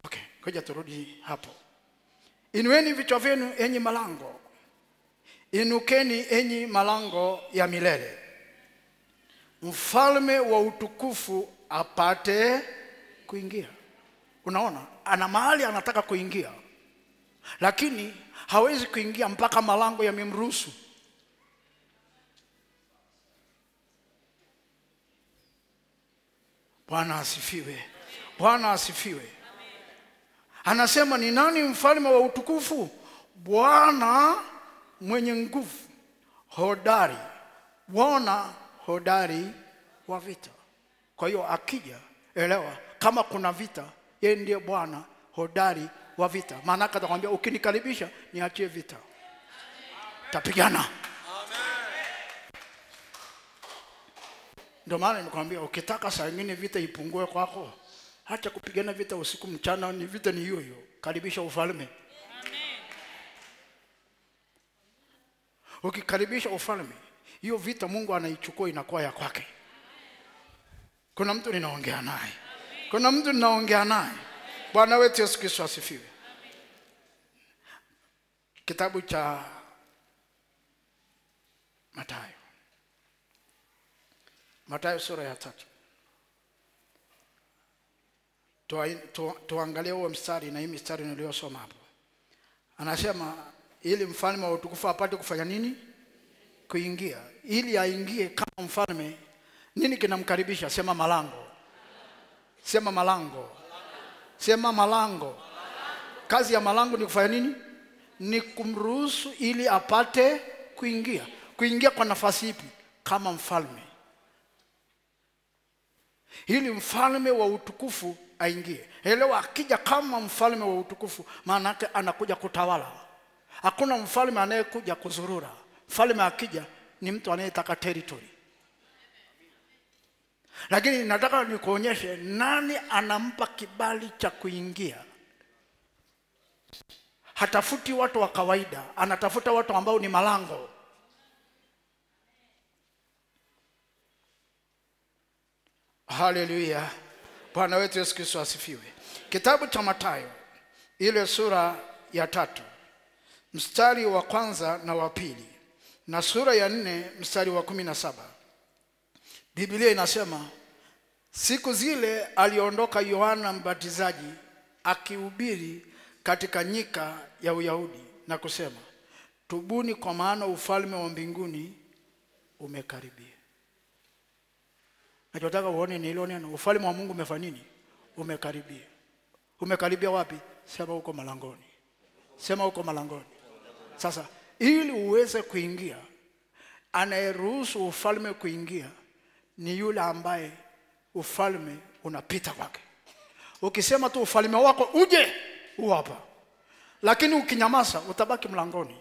Okay, ngoja turudi hapo. Inueni vichwa vyenu enyi malango, inukeni enyi malango ya milele mfalme wa utukufu apate kuingia. Unaona, ana mahali anataka kuingia, lakini hawezi kuingia mpaka malango yamemruhusu. Bwana asifiwe, Bwana asifiwe. Anasema ni nani mfalme wa utukufu? Bwana mwenye nguvu, hodari, Bwana hodari wa vita. Kwa hiyo akija, elewa, kama kuna vita, yeye ndiye Bwana hodari wa vita. Maana atakwambia ukinikaribisha, niachie vita, tapigana. Ndio maana nimekwambia ukitaka saa nyingine vita ipungue kwako, acha kupigana vita usiku mchana, ni vita ni hiyo hiyo. Karibisha ufalme. Ukikaribisha ufalme, hiyo vita Mungu anaichukua inakuwa ya kwake. Kuna mtu ninaongea naye, kuna mtu ninaongea naye. Bwana wetu Yesu Kristo asifiwe. Kitabu cha Mathayo, Mathayo sura ya tatu. Tua- Tuangalie huo mstari na hii mstari niliyosoma hapo, anasema ili mfalme wa utukufu apate kufanya nini? Kuingia. Ili aingie kama mfalme, nini kinamkaribisha? Sema malango, sema malango, sema malango. Kazi ya malango ni kufanya nini? Ni kumruhusu ili apate kuingia. Kuingia kwa nafasi ipi? Kama mfalme, ili mfalme wa utukufu aingie. Elewa, akija kama mfalme wa utukufu, maana yake anakuja kutawala. Hakuna mfalme anayekuja kuzurura. Mfalme akija ni mtu anayetaka territory. Lakini nataka nikuonyeshe nani anampa kibali cha kuingia. Hatafuti watu wa kawaida, anatafuta watu ambao ni malango. Haleluya! Bwana wetu Yesu Kristo asifiwe. Kitabu cha Mathayo ile sura ya tatu mstari wa kwanza na wa pili na sura ya nne mstari wa kumi na saba Biblia inasema Siku zile aliondoka Yohana Mbatizaji akihubiri katika nyika ya Uyahudi na kusema, tubuni, kwa maana ufalme wa mbinguni umekaribia. Nachotaka uone ni hilo neno, ufalme wa Mungu umefanya nini? Umekaribia. Umekaribia wapi? Sema huko malangoni, sema huko malangoni. Sasa ili uweze kuingia, anayeruhusu ufalme kuingia ni yule ambaye ufalme unapita kwake. Ukisema tu ufalme wako uje, huu hapa, lakini ukinyamaza utabaki mlangoni.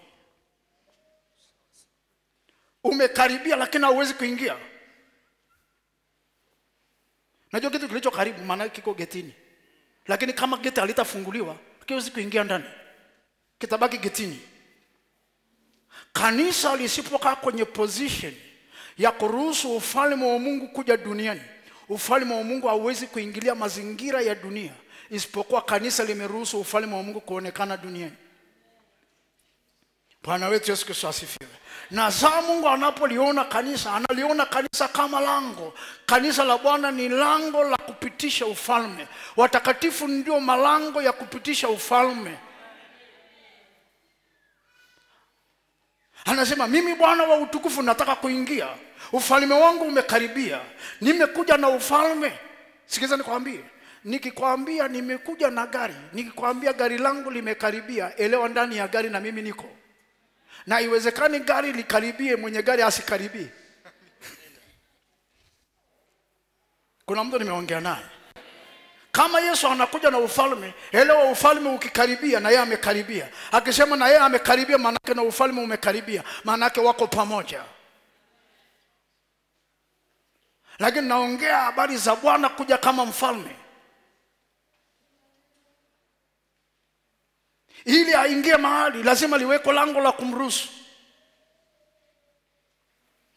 Umekaribia, lakini hauwezi kuingia. Najua kitu kilicho karibu, maana kiko getini, lakini kama geti halitafunguliwa hakiwezi kuingia ndani, kitabaki getini. Kanisa lisipokaa kwenye position ya kuruhusu ufalme wa Mungu kuja duniani, ufalme wa Mungu hauwezi kuingilia mazingira ya dunia, isipokuwa kanisa limeruhusu ufalme wa Mungu kuonekana duniani. Bwana wetu Yesu Kristo asifiwe. Na saa Mungu anapoliona kanisa, analiona kanisa kama lango. Kanisa la Bwana ni lango la kupitisha ufalme. Watakatifu ndio malango ya kupitisha ufalme. Anasema mimi Bwana wa utukufu nataka kuingia, ufalme wangu umekaribia, nimekuja na ufalme. Sikiza nikwambie, nikikwambia nimekuja na gari, nikikwambia gari langu limekaribia, elewa ndani ya gari na mimi niko. Na iwezekani gari likaribie, mwenye gari asikaribie. Kuna mtu nimeongea naye, kama Yesu anakuja na ufalme, elewa ufalme ukikaribia, na yeye amekaribia. Akisema na yeye amekaribia, maanake na ufalme umekaribia, maanake wako pamoja. Lakini naongea habari za Bwana kuja kama mfalme, ili aingie mahali lazima liweko lango la kumruhusu.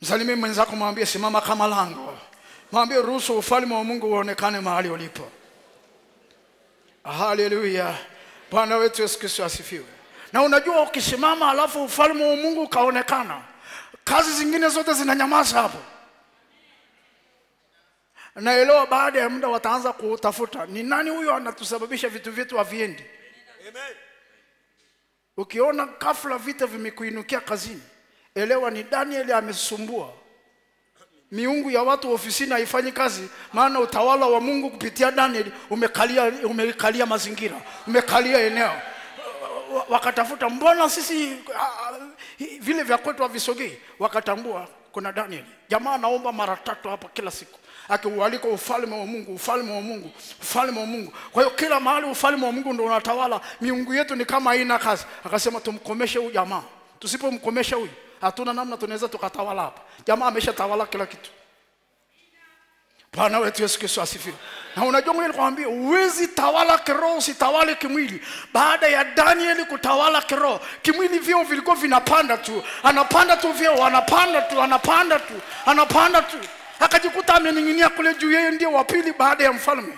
Msalimie mwenzako, mwambie simama kama lango, mwambie ruhusu ufalme wa Mungu uonekane mahali ulipo. Haleluya, Bwana wetu Yesu Kristo asifiwe. Na unajua ukisimama alafu ufalme wa Mungu ukaonekana, kazi zingine zote zinanyamaza hapo. Naelewa baada ya muda wataanza kutafuta ni nani huyo anatusababisha vitu vyetu haviendi. Amen. Ukiona kafla vita vimekuinukia kazini, elewa ni Danieli amesumbua. Miungu ya watu ofisini haifanyi kazi, maana utawala wa Mungu kupitia daniel umekalia, umekalia mazingira, umekalia eneo. Wakatafuta, mbona sisi ah, vile vya kwetu havisogei? Wakatambua kuna Danieli, jamaa anaomba mara tatu hapa kila siku akiualika ufalme wa Mungu, ufalme wa Mungu, ufalme wa Mungu. Kwa hiyo kila mahali ufalme wa Mungu ndio unatawala. Miungu yetu ni kama haina kazi. Akasema tumkomeshe huyu jamaa, tusipomkomesha huyu hatuna namna, tunaweza tukatawala hapa. Jamaa ameshatawala kila kitu. Bwana wetu Yesu Kristo asifiwe. Na unajua mwenye nikwambia, huwezi tawala kiroho usitawale kimwili. Baada ya Danieli kutawala kiroho, kimwili vyeo vilikuwa vinapanda tu, anapanda tu vyeo, anapanda tu, anapanda tu, anapanda tu, akajikuta amening'inia kule juu, yeye ndiye wa pili baada ya mfalme.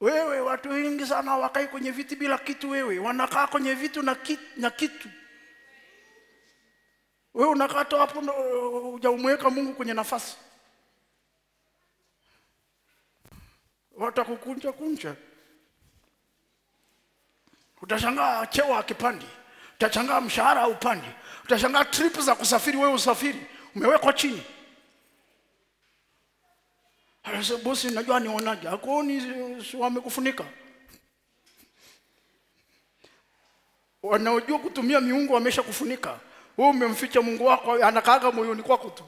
Wewe watu wengi sana wakai kwenye viti bila kitu, wewe wanakaa kwenye vitu na kitu, na kitu. Wewe unakata hapo ndo, hujamweka Mungu kwenye nafasi, watakukunja kunja. Utashangaa cheo akipandi, utashangaa mshahara haupandi, utashangaa trip za kusafiri, wewe usafiri umewekwa chini. Anasema, bosi, najua nionaje? Akuoni, wamekufunika. Wanaojua kutumia miungu wamesha kufunika wewe, umemficha Mungu wako, anakaaga moyoni kwako tu.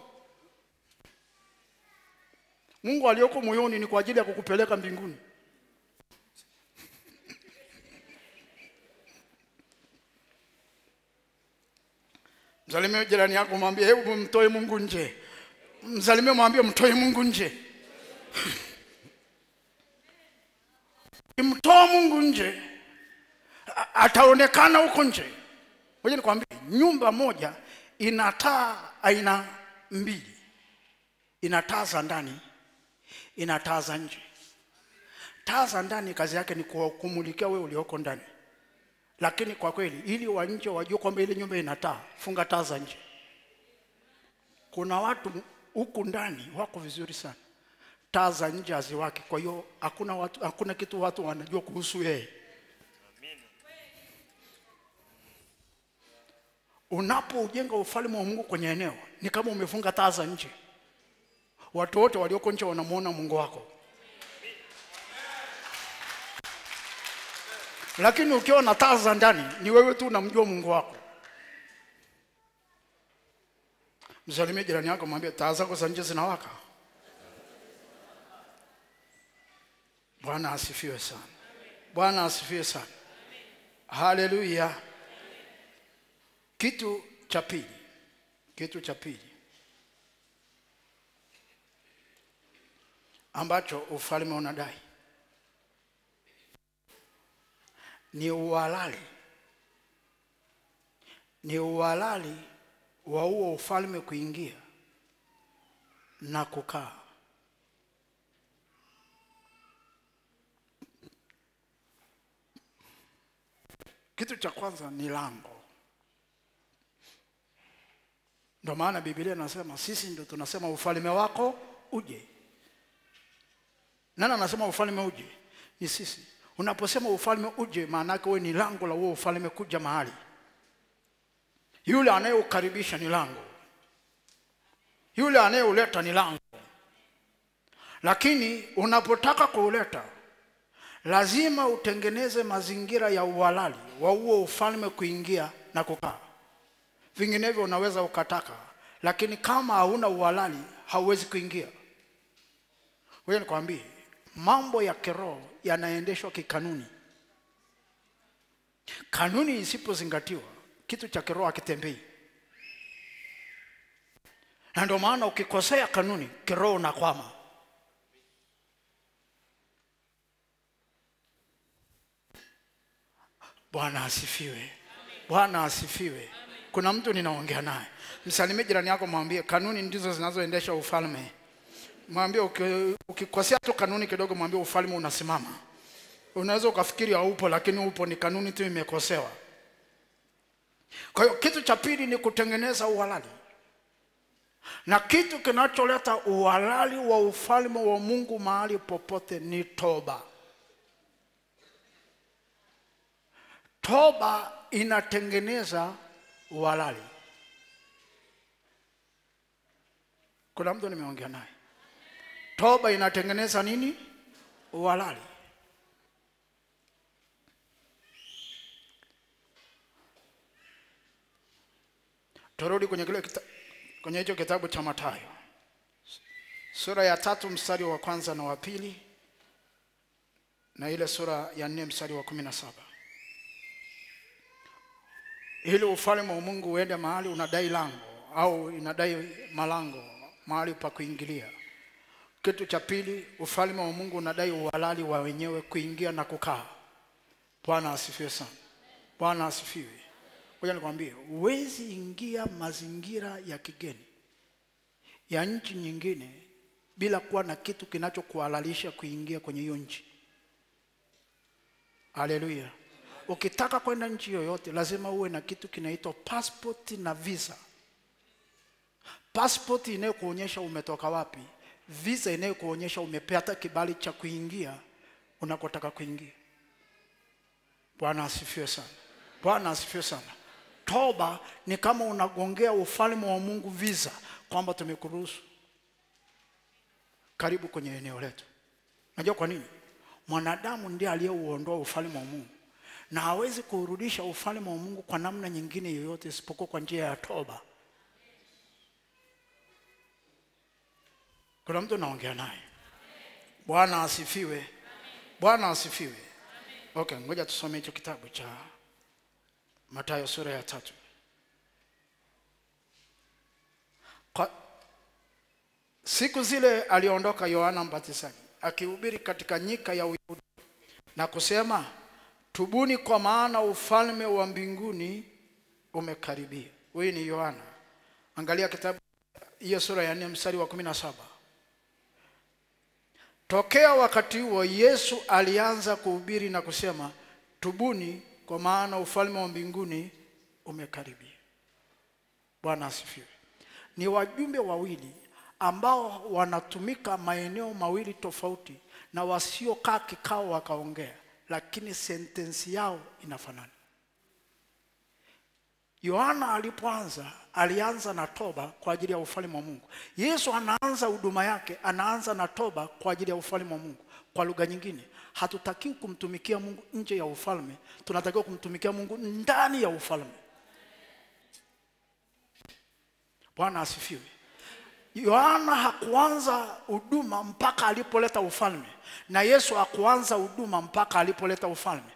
Mungu aliyoko moyoni ni kwa ajili ya kukupeleka mbinguni. Msalimie jirani yako, mwambie hebu mtoe Mungu nje. Msalimie, mwambie mtoe Mungu nje. Mtoa Mungu nje, ataonekana huko nje. Ngoja nikwambie, nyumba moja ina taa aina mbili, ina taa za ndani, ina taa za nje. Taa za ndani kazi yake ni kumulikia wewe ulioko ndani, lakini kwa kweli, ili wa nje wajue kwamba ile nyumba ina taa, funga taa za nje. kuna watu huku ndani wako vizuri sana, taa za nje haziwaki. Kwa hiyo hakuna watu, hakuna kitu watu wanajua kuhusu yeye. Unapoujenga ufalme wa Mungu kwenye eneo, ni kama umefunga taa za nje. Watu wote walioko nje wanamwona Mungu wako, lakini ukiwa na taa za ndani, ni wewe tu unamjua Mungu wako. Msalimie jirani yako, mwambie taa zako za nje zinawaka. Bwana asifiwe sana. Bwana asifiwe sana. Haleluya. Kitu cha pili, kitu cha pili ambacho ufalme unadai ni uhalali, ni uhalali wa huo ufalme kuingia na kukaa. Kitu cha kwanza ni lango. Ndio maana Biblia inasema sisi ndio tunasema ufalme wako uje. Nani anasema ufalme uje? Ni sisi. Unaposema ufalme uje, maana yake wewe ni lango la huo ufalme kuja mahali. Yule anayeukaribisha ni lango, yule anayeuleta ni lango. Lakini unapotaka kuuleta, lazima utengeneze mazingira ya uhalali wa huo ufalme kuingia na kukaa. Vinginevyo unaweza ukataka, lakini kama hauna uhalali hauwezi kuingia. Wewe nikwambie, mambo ya kiroho yanaendeshwa kikanuni. Kanuni isipozingatiwa, kitu cha kiroho hakitembei. Na ndio maana ukikosea kanuni, kiroho unakwama. Bwana asifiwe. Bwana asifiwe. Kuna mtu ninaongea naye, msalimie jirani yako, mwambie kanuni ndizo zinazoendesha ufalme. Mwambie uki- ukikosea tu kanuni kidogo, mwambie ufalme unasimama. Unaweza ukafikiri haupo, lakini upo, ni kanuni tu imekosewa. Kwa hiyo kitu cha pili ni kutengeneza uhalali, na kitu kinacholeta uhalali wa ufalme wa Mungu mahali popote ni toba. Toba inatengeneza uhalali. Kuna mtu nimeongea naye, toba inatengeneza nini? Walale. Turudi kwenye kile kwenye hicho kitabu cha Mathayo sura ya tatu mstari wa kwanza na wa pili na ile sura ya nne mstari wa kumi na saba ili ufalme wa Mungu uende mahali unadai lango au inadai malango mahali pa kuingilia. Kitu cha pili, ufalme wa Mungu unadai uhalali wa wenyewe kuingia na kukaa. Bwana asifiwe sana. Bwana asifiwe. Ngoja nikwambie, huwezi ingia mazingira ya kigeni ya nchi nyingine bila kuwa na kitu kinachokuhalalisha kuingia kwenye hiyo nchi. Haleluya. Ukitaka kwenda nchi yoyote lazima uwe na kitu kinaitwa passport na visa. Passport inayokuonyesha umetoka wapi, visa inayokuonyesha umepata kibali cha kuingia unakotaka kuingia. Bwana asifiwe sana. Bwana asifiwe sana. Toba ni kama unagongea ufalme wa Mungu visa kwamba tumekuruhusu karibu kwenye eneo letu. Najua kwa nini? Mwanadamu ndiye aliyeuondoa ufalme wa Mungu na hawezi kuurudisha ufalme wa Mungu kwa namna nyingine yoyote isipokuwa kwa njia ya toba. Kuna mtu naongea naye. Bwana asifiwe. Bwana asifiwe. Okay, ngoja tusome hicho kitabu cha Mathayo sura ya tatu. Kwa, siku zile aliondoka Yohana Mbatizaji akihubiri katika nyika ya Uyahudi na kusema, tubuni kwa maana ufalme wa mbinguni umekaribia. Huyu ni Yohana. Angalia kitabu hiyo sura ya 4 mstari wa kumi na saba. Tokea wakati huo Yesu alianza kuhubiri na kusema, tubuni kwa maana ufalme wa mbinguni umekaribia. Bwana asifiwe. ni wajumbe wawili ambao wanatumika maeneo mawili tofauti na wasiokaa kikao wakaongea, lakini sentensi yao inafanana. Yohana alipoanza alianza na toba kwa ajili ya ufalme wa Mungu. Yesu anaanza huduma yake, anaanza na toba kwa ajili ya ufalme wa Mungu. Kwa lugha nyingine, hatutakiwi kumtumikia Mungu nje ya ufalme, tunatakiwa kumtumikia Mungu ndani ya ufalme. Bwana asifiwe. Yohana hakuanza huduma mpaka alipoleta ufalme, na Yesu hakuanza huduma mpaka alipoleta ufalme.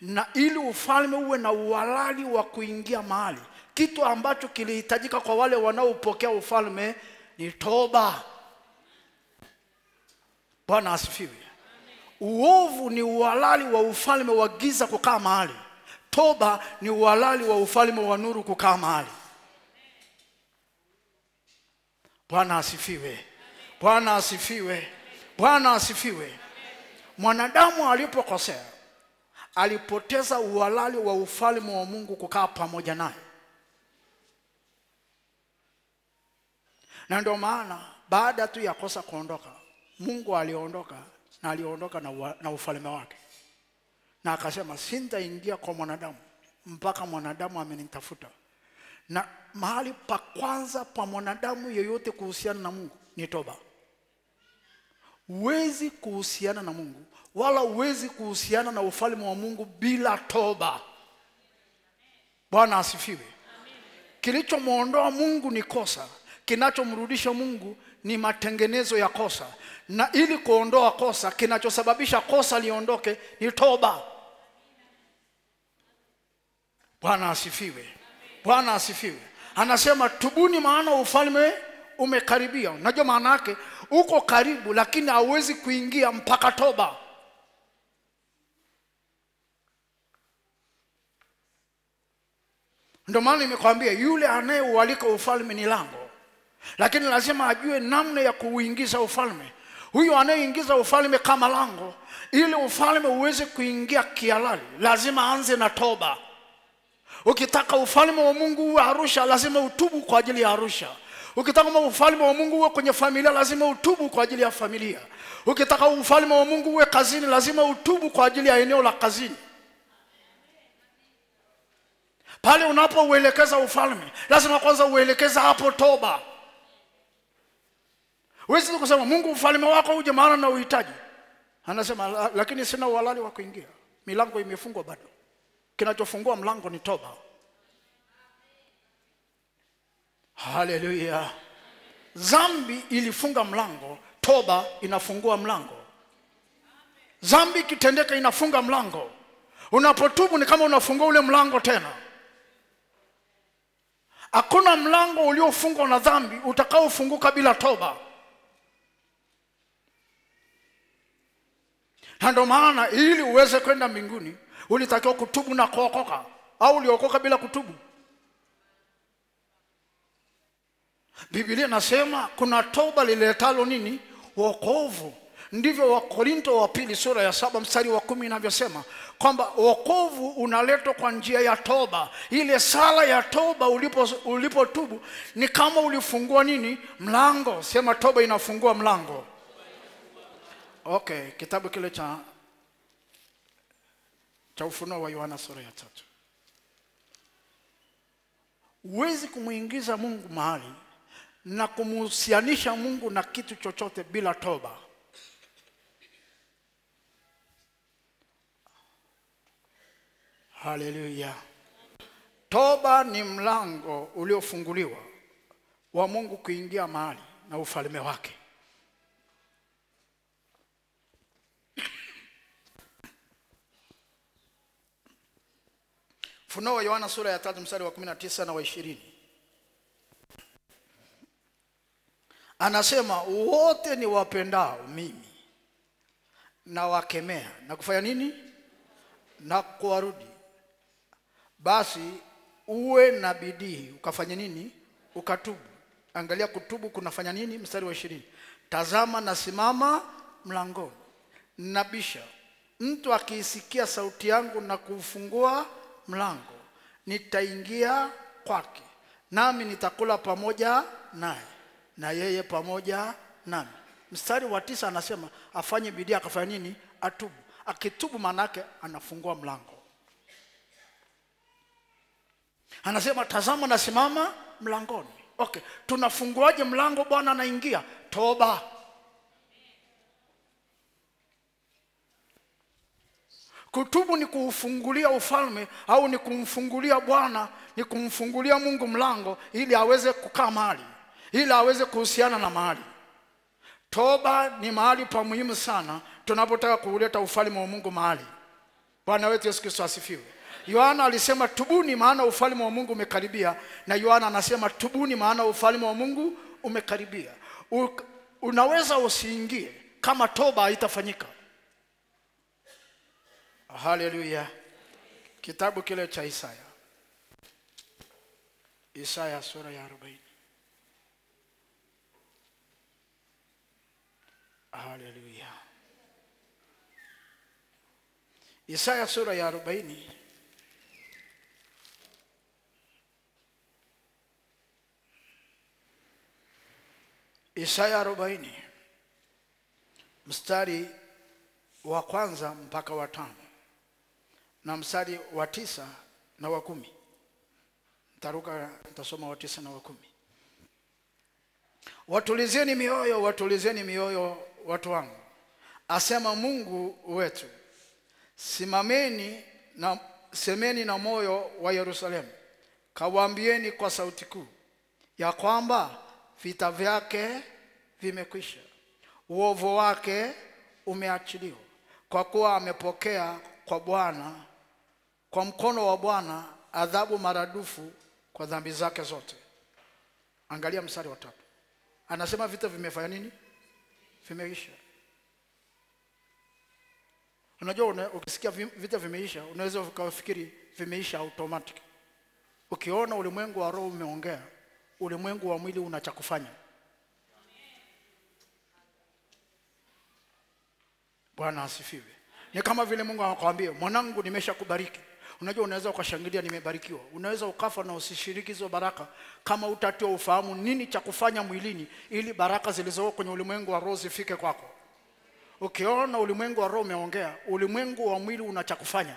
Na ili ufalme uwe na uhalali wa kuingia mahali, kitu ambacho kilihitajika kwa wale wanaopokea ufalme ni toba. Bwana asifiwe. Uovu ni uhalali wa ufalme wa giza kukaa mahali. Toba ni uhalali wa ufalme wa nuru kukaa mahali. Bwana asifiwe. Bwana asifiwe. Bwana asifiwe. Mwanadamu alipokosea alipoteza uhalali wa ufalme wa Mungu kukaa pamoja naye, na ndio maana baada tu ya kosa kuondoka, Mungu aliondoka na aliondoka na, na ufalme wake, na akasema sintaingia kwa mwanadamu mpaka mwanadamu amenitafuta na mahali pa kwanza pa mwanadamu yeyote kuhusiana na Mungu ni toba. Huwezi kuhusiana na Mungu wala huwezi kuhusiana na ufalme wa Mungu bila toba. Bwana asifiwe. Kilichomwondoa Mungu ni kosa, kinachomrudisha Mungu ni matengenezo ya kosa, na ili kuondoa kosa, kinachosababisha kosa liondoke ni toba. Bwana asifiwe. Bwana asifiwe. Anasema tubuni, maana ufalme umekaribia. Unajua maana yake, uko karibu, lakini hauwezi kuingia mpaka toba. Ndio maana nimekwambia yule anayeualika ufalme ni lango, lakini lazima ajue namna ya kuuingiza ufalme. Huyu anayeingiza ufalme kama lango, ili ufalme uweze kuingia kialali lazima aanze na toba. Ukitaka ufalme wa Mungu uwe Arusha, lazima utubu kwa ajili ya Arusha. Ukitaka ufalme wa Mungu uwe kwenye familia, lazima utubu kwa ajili ya familia. Ukitaka ufalme wa Mungu uwe kazini, lazima utubu kwa ajili ya eneo la kazini. Pale unapouelekeza ufalme, lazima kwanza uelekeza hapo toba. Huwezi kusema Mungu, ufalme wako uje, maana na uhitaji. Anasema lakini sina uhalali wa kuingia, milango imefungwa bado. Kinachofungua mlango ni toba. Haleluya! Zambi ilifunga mlango, toba inafungua mlango. Zambi ikitendeka inafunga mlango. Unapotubu ni kama unafungua ule mlango tena. Hakuna mlango uliofungwa na dhambi utakaofunguka bila toba. Na ndio maana ili uweze kwenda mbinguni ulitakiwa kutubu na kuokoka, au uliokoka bila kutubu? Biblia inasema kuna toba liletalo nini? Wokovu. Ndivyo Wakorinto wa pili sura ya saba mstari wa kumi inavyosema kwamba wokovu unaletwa kwa njia ya toba. Ile sala ya toba ulipo ulipotubu ni kama ulifungua nini? Mlango. Sema toba inafungua mlango. Okay, kitabu kile cha cha Ufunuo wa Yohana sura ya tatu. Huwezi kumwingiza Mungu mahali na kumhusianisha Mungu na kitu chochote bila toba. Haleluya! Toba ni mlango uliofunguliwa wa Mungu kuingia mahali na ufalme wake. Funuo wa Yohana sura ya tatu mstari wa 19 na wa ishirini. Anasema wote ni wapendao mimi na wakemea. Na kufanya nini? Na kuwarudi, basi uwe na bidii ukafanya nini, ukatubu. Angalia, kutubu kunafanya nini? Mstari wa ishirini, tazama nasimama mlangoni. Nabisha, mtu akiisikia sauti yangu na kufungua mlango, nitaingia kwake, nami nitakula pamoja naye na yeye pamoja nami. Mstari wa tisa anasema afanye bidii akafanya nini? Atubu. Akitubu maana yake anafungua mlango. Anasema tazama, nasimama mlangoni. Okay, tunafunguaje mlango? Bwana anaingia. Toba. Kutubu ni kuufungulia ufalme au ni kumfungulia Bwana, ni kumfungulia Mungu mlango ili aweze kukaa mahali, ili aweze kuhusiana na mahali. Toba ni mahali pa muhimu sana tunapotaka kuuleta ufalme wa Mungu mahali. Bwana wetu Yesu Kristo asifiwe. Yohana alisema tubuni, maana ufalme wa Mungu umekaribia, na Yohana anasema tubuni, maana ufalme wa Mungu umekaribia. U, unaweza usiingie kama toba haitafanyika. Haleluya! Kitabu kile cha Isaya, Isaya sura ya arobaini. Haleluya! Isaya sura ya arobaini. Isaya arobaini mstari wa kwanza mpaka wa tano na mstari wa tisa na wa kumi. Ntaruka, ntasoma wa tisa na wa kumi. Watulizeni mioyo, watulizeni mioyo watu wangu, asema Mungu wetu. Simameni na semeni na moyo wa Yerusalemu, kawaambieni kwa sauti kuu ya kwamba vita vyake vimekwisha, uovu wake umeachiliwa, kwa kuwa amepokea kwa Bwana, kwa mkono wa Bwana adhabu maradufu kwa dhambi zake zote. Angalia mstari wa tatu, anasema vita vimefanya nini? Vimeisha. Unajua ukisikia vita vimeisha, unaweza ukafikiri vimeisha automatic. Ukiona ulimwengu wa roho umeongea, ulimwengu wa mwili una cha kufanya. Bwana asifiwe. Ni kama vile Mungu anakuambia, mwanangu, nimeshakubariki. Unajua, unaweza ukashangilia nimebarikiwa, unaweza ukafa na usishiriki hizo baraka kama utatiwa ufahamu nini cha kufanya mwilini ili baraka zilizoko kwenye ulimwengu wa roho zifike kwako. Ukiona ulimwengu wa roho umeongea, ulimwengu wa mwili una cha kufanya.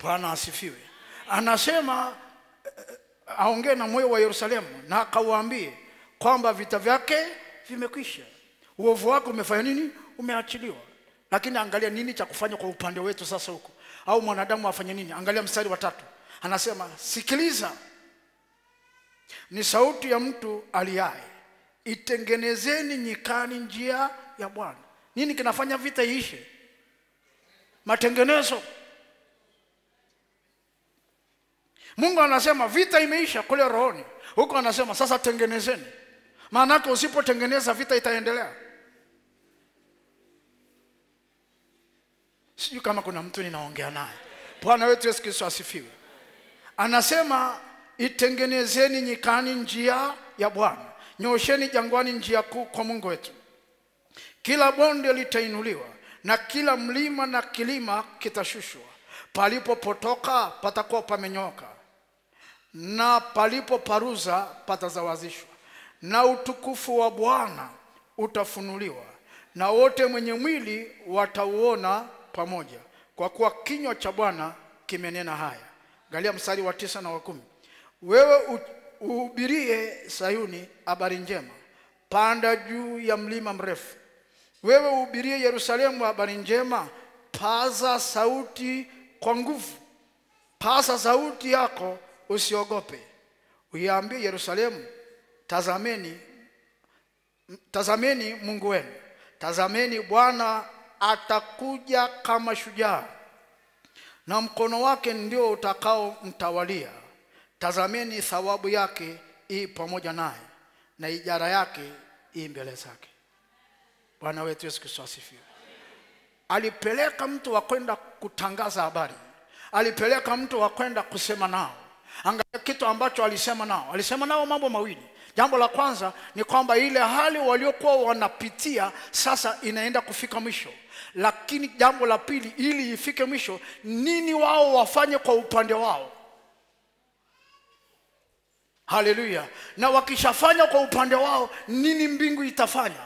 Bwana asifiwe. Anasema eh, aongee na moyo wa Yerusalemu na akauambie kwamba vita vyake vimekwisha, uovu wake umefanya nini? Umeachiliwa. Lakini angalia nini cha kufanya kwa upande wetu sasa huko, au mwanadamu afanye nini? Angalia mstari wa tatu, anasema sikiliza, ni sauti ya mtu aliaye, itengenezeni nyikani njia ya Bwana. Nini kinafanya vita iishe? Matengenezo. Mungu anasema vita imeisha kule rohoni, huko anasema sasa tengenezeni. Maana usipotengeneza vita itaendelea. Sijui kama kuna mtu ninaongea naye. Bwana wetu Yesu Kristo asifiwe. Anasema itengenezeni nyikani njia ya Bwana, nyosheni jangwani njia kuu kwa Mungu wetu. Kila bonde litainuliwa na kila mlima na kilima kitashushwa. Palipopotoka patakuwa pamenyoka, na palipoparuza patazawazishwa, na utukufu wa Bwana utafunuliwa, na wote mwenye mwili watauona pamoja, kwa kuwa kinywa cha Bwana kimenena haya. Angalia mstari wa tisa na wa kumi. Wewe uhubirie Sayuni habari njema, panda juu ya mlima mrefu. Wewe uhubirie Yerusalemu habari njema, paza sauti kwa nguvu, paza sauti yako, usiogope. Uiambie Yerusalemu, tazameni, tazameni Mungu wenu, tazameni Bwana atakuja kama shujaa, na mkono wake ndio utakaomtawalia. Tazameni thawabu yake ii pamoja naye, na ijara yake ii mbele zake. Bwana wetu Yesu Kristo asifiwe. Alipeleka mtu wa kwenda kutangaza habari, alipeleka mtu wa kwenda kusema nao. Angalia kitu ambacho alisema nao. Alisema nao mambo mawili. Jambo la kwanza ni kwamba ile hali waliokuwa wanapitia sasa inaenda kufika mwisho, lakini jambo la pili, ili ifike mwisho, nini wao wafanye kwa upande wao. haleluya. Na wakishafanya kwa upande wao nini mbingu itafanya?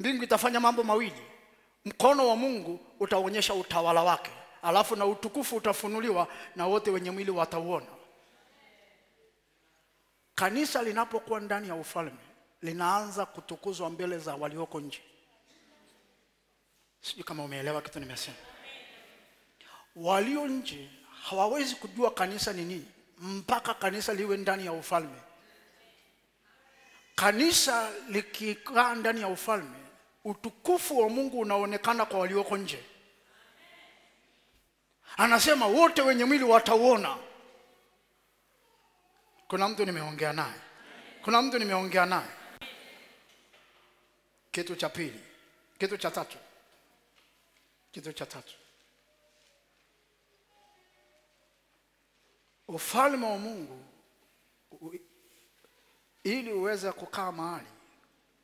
Mbingu itafanya mambo mawili. Mkono wa mungu utaonyesha utawala wake. Alafu na utukufu utafunuliwa na wote wenye mwili watauona. Kanisa linapokuwa ndani ya ufalme linaanza kutukuzwa mbele za walioko nje sijui kama umeelewa kitu nimesema. Walio nje hawawezi kujua kanisa ni nini mpaka kanisa liwe ndani ya ufalme. Kanisa likikaa ndani ya ufalme utukufu wa mungu unaonekana kwa walioko nje. Anasema wote wenye mwili watauona. Kuna mtu nimeongea naye? Kuna mtu nimeongea naye? Kitu cha pili kitu cha tatu kitu cha tatu. Ufalme wa mungu ili uweze kukaa mahali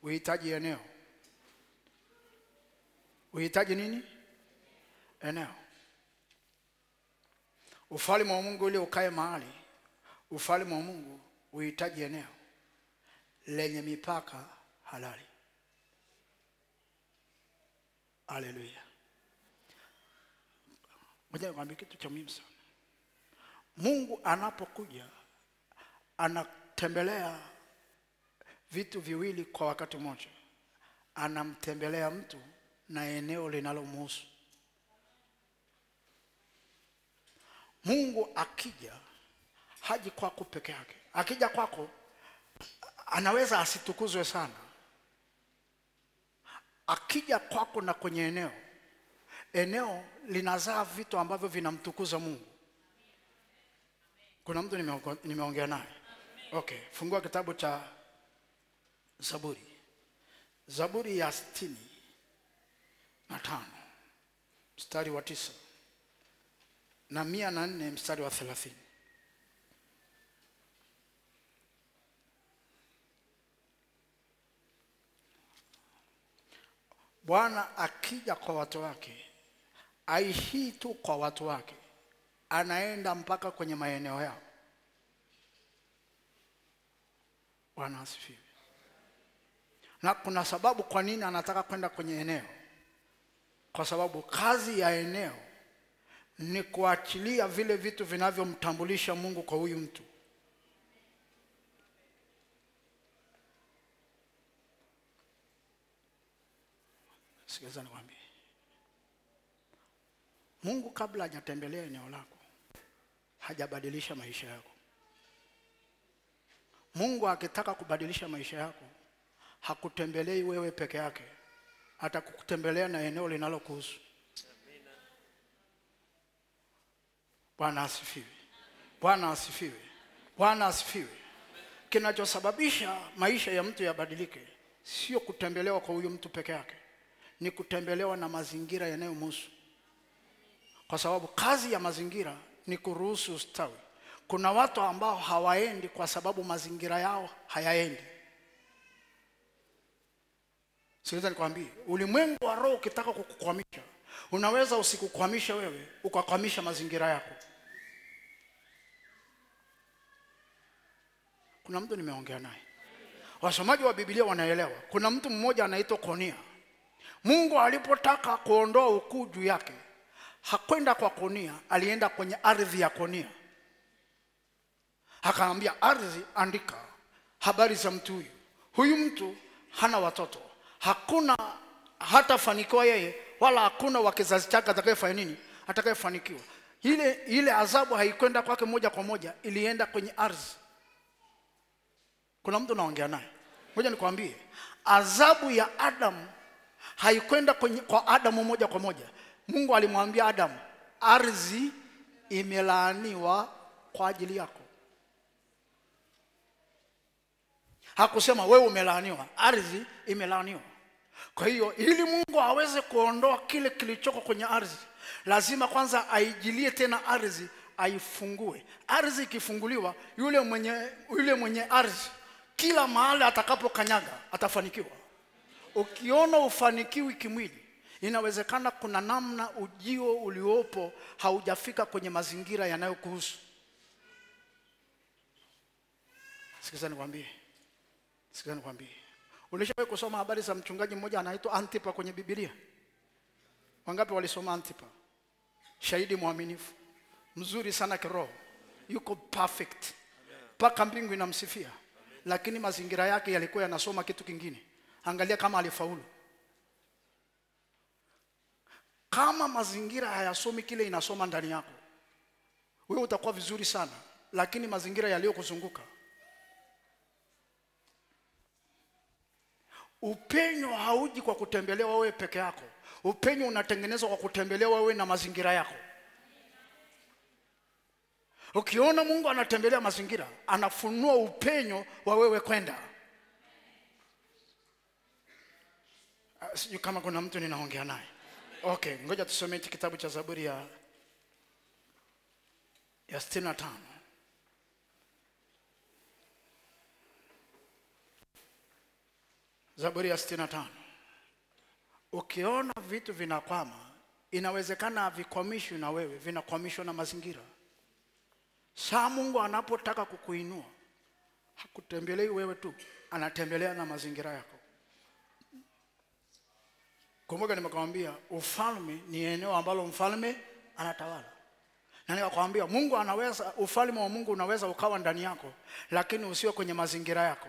uhitaji eneo. Uhitaji nini? Eneo. Ufalme wa mungu ili ukae mahali ufalme wa mungu uhitaji eneo lenye mipaka halali. Haleluya moja nikwambia kitu cha muhimu sana. Mungu anapokuja anatembelea vitu viwili kwa wakati mmoja. Anamtembelea mtu na eneo linalomhusu. Mungu akija haji kwako peke yake. Akija kwako anaweza asitukuzwe sana. Akija kwako na kwenye eneo eneo linazaa vitu ambavyo vinamtukuza mungu. Kuna mtu nimeongea naye? Okay fungua kitabu cha zaburi. Zaburi ya sitini na tano mstari wa tisa na mia na nne mstari wa thelathini. Bwana akija kwa watu wake aishii tu kwa watu wake. Anaenda mpaka kwenye maeneo yao. Bwana asifiwe. Na kuna sababu kwa nini anataka kwenda kwenye eneo? Kwa sababu kazi ya eneo ni kuachilia vile vitu vinavyomtambulisha mungu kwa huyu mtu. Sikiliza nikwambie mungu kabla hajatembelea eneo lako hajabadilisha maisha yako. Mungu akitaka kubadilisha maisha yako hakutembelei wewe peke yake hata kukutembelea na eneo linalokuhusu. Bwana asifiwe. Bwana asifiwe. Bwana asifiwe. Kinachosababisha maisha ya mtu yabadilike sio kutembelewa kwa huyu mtu peke yake ni kutembelewa na mazingira yanayomhusu kwa sababu kazi ya mazingira ni kuruhusu ustawi. Kuna watu ambao hawaendi kwa sababu mazingira yao hayaendi. Sikiliza nikwambie. Ulimwengu wa roho ukitaka kukukwamisha unaweza usikukwamisha wewe ukakwamisha mazingira yako. Kuna mtu nimeongea naye. Wasomaji wa Biblia wanaelewa. Kuna mtu mmoja anaitwa konia. Mungu alipotaka kuondoa ukuu juu yake hakwenda kwa konia alienda kwenye ardhi ya konia. Akaambia ardhi andika habari za mtu huyu. Huyu mtu hana watoto. Hakuna hatafanikiwa yeye wala hakuna wa kizazi chake atakayefanya nini atakayefanikiwa. Ile ile adhabu haikwenda kwake moja kwa moja ilienda kwenye ardhi. Kuna mtu naongea naye? Moja nikwambie. Adhabu ya adamu haikwenda kwa adamu moja kwa moja mungu alimwambia adamu ardhi imelaaniwa kwa ajili yako. Hakusema wewe umelaaniwa ardhi imelaaniwa. Kwa hiyo ili mungu aweze kuondoa kile kilichoko kwenye ardhi lazima kwanza aijilie tena ardhi aifungue. Ardhi ikifunguliwa yule mwenye yule mwenye ardhi kila mahali atakapokanyaga atafanikiwa. Ukiona ufanikiwi kimwili inawezekana kuna namna ujio uliopo haujafika kwenye mazingira yanayokuhusu Sikiza nikwambie, sikiza nikwambie, ulishawahi kusoma habari za mchungaji mmoja anaitwa Antipa kwenye Biblia? Wangapi walisoma Antipa? Shahidi mwaminifu, mzuri sana kiroho, yuko perfect mpaka mbingu inamsifia, lakini mazingira yake yalikuwa yanasoma kitu kingine. Angalia kama alifaulu. Kama mazingira hayasomi kile inasoma ndani yako, wewe utakuwa vizuri sana, lakini mazingira yaliyokuzunguka Upenyo hauji kwa kutembelewa wewe peke yako. Upenyo unatengenezwa kwa kutembelewa wewe na mazingira yako. Ukiona Mungu anatembelea mazingira, anafunua upenyo wa wewe kwenda. Ah, Sijui kama kuna mtu ninaongea naye. Okay, ngoja tusome kitabu cha Zaburi ya ya 65. Zaburi ya 65. Ukiona vitu vinakwama, inawezekana havikwamishwi na wewe, vinakwamishwa na mazingira. Saa Mungu anapotaka kukuinua, hakutembelei wewe tu, anatembelea na mazingira yako. Kumbuka nimekwambia ufalme ni eneo ambalo mfalme anatawala. Na nikakwambia Mungu anaweza, ufalme wa Mungu unaweza ukawa ndani yako, lakini usiwe kwenye mazingira yako.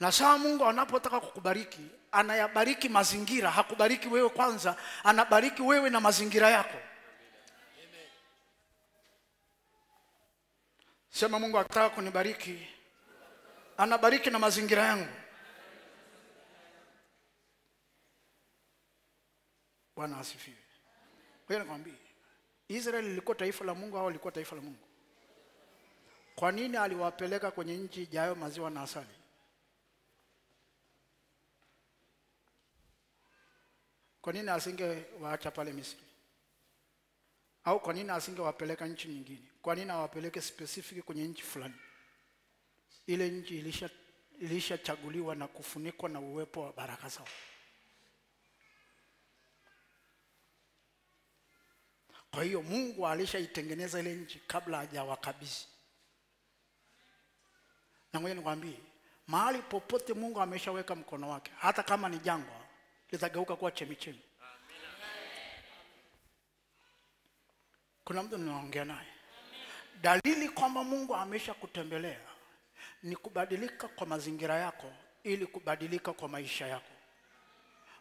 Na saa Mungu anapotaka kukubariki, anayabariki mazingira, hakubariki wewe kwanza, anabariki wewe na mazingira yako. Sema Mungu akitaka kunibariki, anabariki na mazingira yangu. Bwana asifiwe. Kwa hiyo nikwambie, Israeli ilikuwa taifa la Mungu au ilikuwa taifa la Mungu? Kwa nini aliwapeleka kwenye nchi ijayo maziwa na asali? Kwa nini asingewaacha pale Misri? Au kwa nini asingewapeleka nchi nyingine? Kwa nini awapeleke specific kwenye nchi fulani? Ile nchi ilisha ilishachaguliwa na kufunikwa na uwepo wa baraka zao. Kwa hiyo Mungu alishaitengeneza ile nchi kabla hajawakabidhi. Na ngoja nikwambie, mahali popote Mungu ameshaweka mkono wake, hata kama ni jangwa, litageuka kuwa chemichemi. Kuna mtu ninaongea naye. Dalili kwamba Mungu amesha kutembelea ni kubadilika kwa mazingira yako ili kubadilika kwa maisha yako.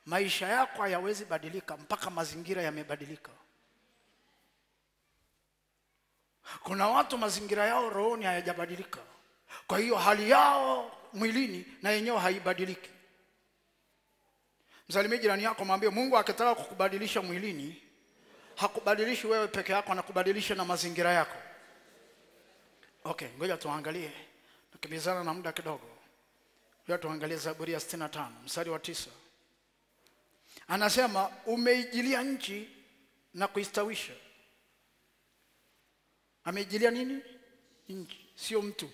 Maisha yako hayawezi badilika mpaka mazingira yamebadilika. Kuna watu mazingira yao rohoni hayajabadilika, kwa hiyo hali yao mwilini na yenyewe haibadiliki. Msalimie jirani yako, mwambie Mungu akitaka kukubadilisha mwilini hakubadilishi wewe peke yako, anakubadilisha na mazingira yako. Okay, ngoja tuangalie, nakimbizana na muda kidogo. Ngoja tuangalie Zaburi ya 65 mstari wa tisa. Anasema umeijilia nchi na kuistawisha. Ameijilia nini? Nchi, sio mtu.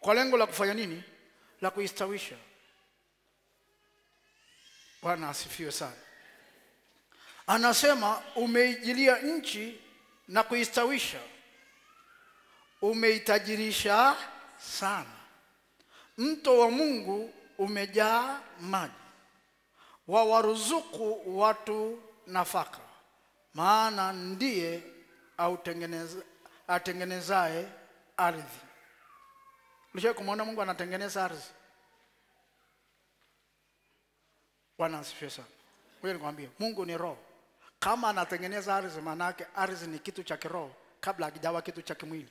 Kwa lengo la kufanya nini? La kuistawisha. Bwana asifiwe sana. Anasema umeijilia nchi na kuistawisha, umeitajirisha sana. Mto wa Mungu umejaa maji, wawaruzuku watu nafaka, maana ndiye atengenezaye ardhi. Ulishawahi kumwona Mungu anatengeneza ardhi? Bwana asifiwe sana. Ngoja nikwambie, Mungu ni roho. Kama anatengeneza ardhi, maana yake ardhi ni kitu cha kiroho kabla hakijawa kitu cha kimwili.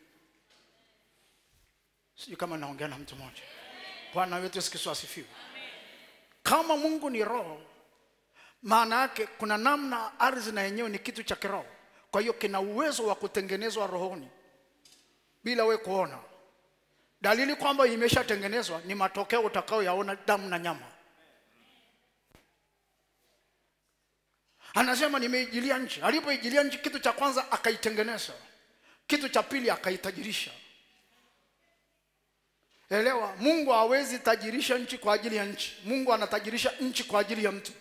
Sijui kama naongea na mtu mmoja. Bwana wetu Yesu Kristo asifiwe. Kama Mungu ni roho, maana yake kuna namna ardhi na yenyewe ni kitu cha kiroho, kwa hiyo kina uwezo wa kutengenezwa rohoni bila we kuona. Dalili kwamba imeshatengenezwa ni matokeo utakayoyaona damu na nyama. Anasema nimeijilia nchi. Alipoijilia nchi, kitu cha kwanza akaitengeneza, kitu cha pili akaitajirisha. Elewa, Mungu hawezi tajirisha nchi kwa ajili ya nchi. Mungu anatajirisha nchi kwa ajili ya mtu,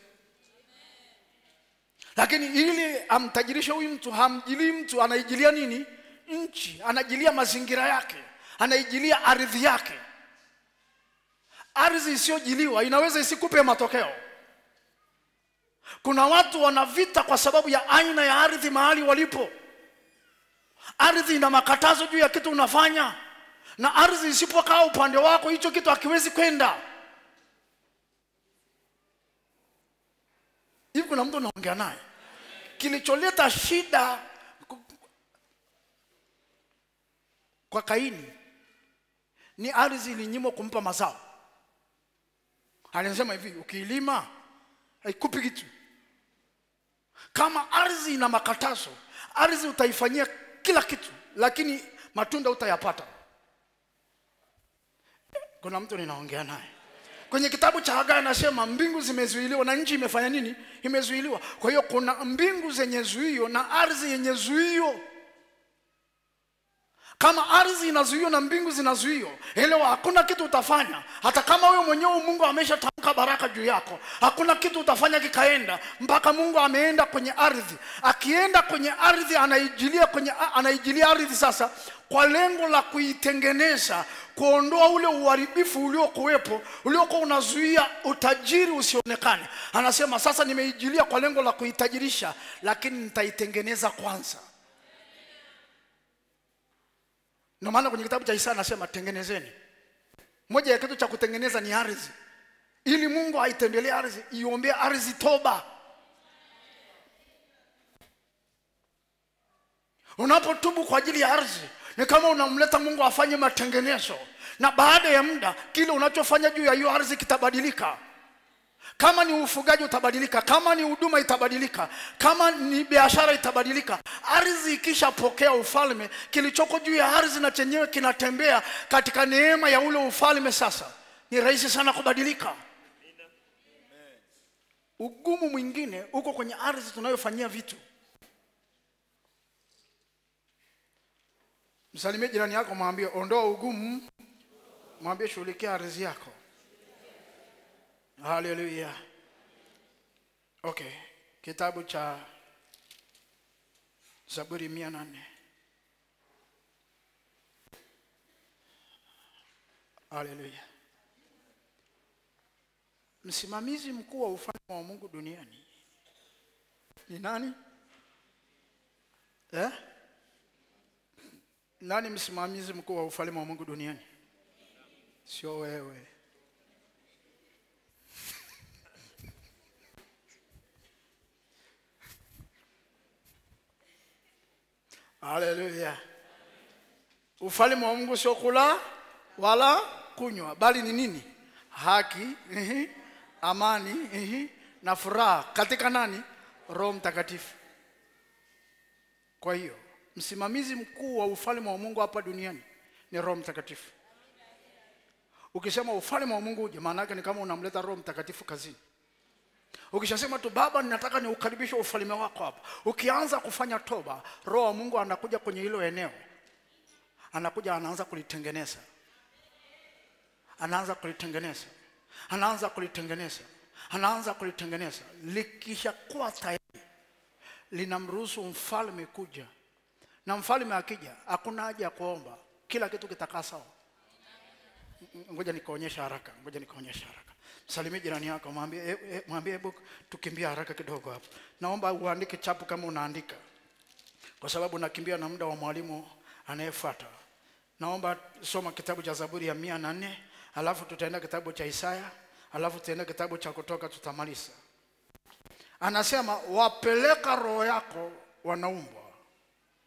lakini ili amtajirishe huyu mtu, hamjilii mtu, anaijilia nini? nchi anajilia mazingira yake anaijilia ardhi yake. Ardhi isiyojiliwa inaweza isikupe matokeo. Kuna watu wana vita kwa sababu ya aina ya ardhi mahali walipo. Ardhi ina makatazo juu ya kitu unafanya na ardhi isipokaa upande wako hicho kitu hakiwezi kwenda hivi kuna mtu unaongea naye? Kilicholeta shida kwa kaini ni ardhi ilinyimwa kumpa mazao. Alisema hivi ukiilima haikupi kitu. Kama ardhi ina makatazo ardhi utaifanyia kila kitu lakini matunda utayapata kuna mtu ninaongea naye kwenye kitabu cha Hagai anasema mbingu zimezuiliwa na nchi imefanya nini? Imezuiliwa. Kwa hiyo kuna mbingu zenye zuio na ardhi yenye zuio. Kama ardhi inazuio na mbingu zinazuio, elewa, hakuna kitu utafanya. Hata kama wewe mwenyewe Mungu ameshatamka baraka juu yako, hakuna kitu utafanya kikaenda mpaka Mungu ameenda kwenye ardhi. Akienda kwenye ardhi, anaijilia kwenye anaijilia ardhi sasa kwa lengo la kuitengeneza, kuondoa ule uharibifu uliokuwepo uliokuwa unazuia utajiri usionekane. Anasema sasa, nimeijilia kwa lengo la kuitajirisha, lakini nitaitengeneza kwanza. Ndio maana kwenye kitabu cha Isaya anasema tengenezeni. Moja ya kitu cha kutengeneza ni ardhi, ili Mungu aitendelee ardhi, iombee ardhi toba. Unapotubu kwa ajili ya ardhi, ni kama unamleta Mungu afanye matengenezo, na baada ya muda kile unachofanya juu ya hiyo ardhi kitabadilika. Kama ni ufugaji utabadilika, kama ni huduma itabadilika, kama ni biashara itabadilika. Ardhi ikishapokea ufalme, kilichoko juu ya ardhi na chenyewe kinatembea katika neema ya ule ufalme. Sasa ni rahisi sana kubadilika. Ugumu mwingine uko kwenye ardhi tunayofanyia vitu. Msalimie jirani yako, mwambie ondoa ugumu, mwambie shughulikia ardhi yako. Haleluya. Okay, kitabu cha Zaburi mia nane. Haleluya. Msimamizi mkuu wa ufalme wa Mungu duniani ni nani? Eh? Nani msimamizi mkuu wa ufalme wa Mungu duniani? Sio wewe. Haleluya. Ufalme wa Mungu sio kula wala kunywa, bali ni nini? Haki, amani, ehe, na furaha katika nani? Roho Mtakatifu. Kwa hiyo msimamizi mkuu wa ufalme wa Mungu hapa duniani ni Roho Mtakatifu. Ukisema ufalme wa Mungu uje, maana yake ni kama unamleta Roho Mtakatifu kazini. Ukishasema tu Baba, ninataka niukaribishe ufalme wako hapa, ukianza kufanya toba, Roho wa Mungu anakuja kwenye hilo eneo, anakuja anaanza kulitengeneza, anaanza kulitengeneza, anaanza kulitengeneza, anaanza kulitengeneza. Likishakuwa tayari, linamruhusu mfalme kuja, na mfalme akija, hakuna haja ya kuomba, kila kitu kitakaa sawa. Ngoja nikaonyesha haraka, ngoja nikaonyesha haraka. msalimie jirani yako, mwambie e, mwambie hebu tukimbia haraka kidogo hapo. Naomba uandike chapu kama unaandika, kwa sababu nakimbia na muda wa mwalimu anayefuata. Naomba soma kitabu cha Zaburi ya mia na nne alafu tutaenda kitabu cha Isaya alafu tutaenda kitabu cha Kutoka, tutamaliza. Anasema wapeleka roho yako wanaumbwa,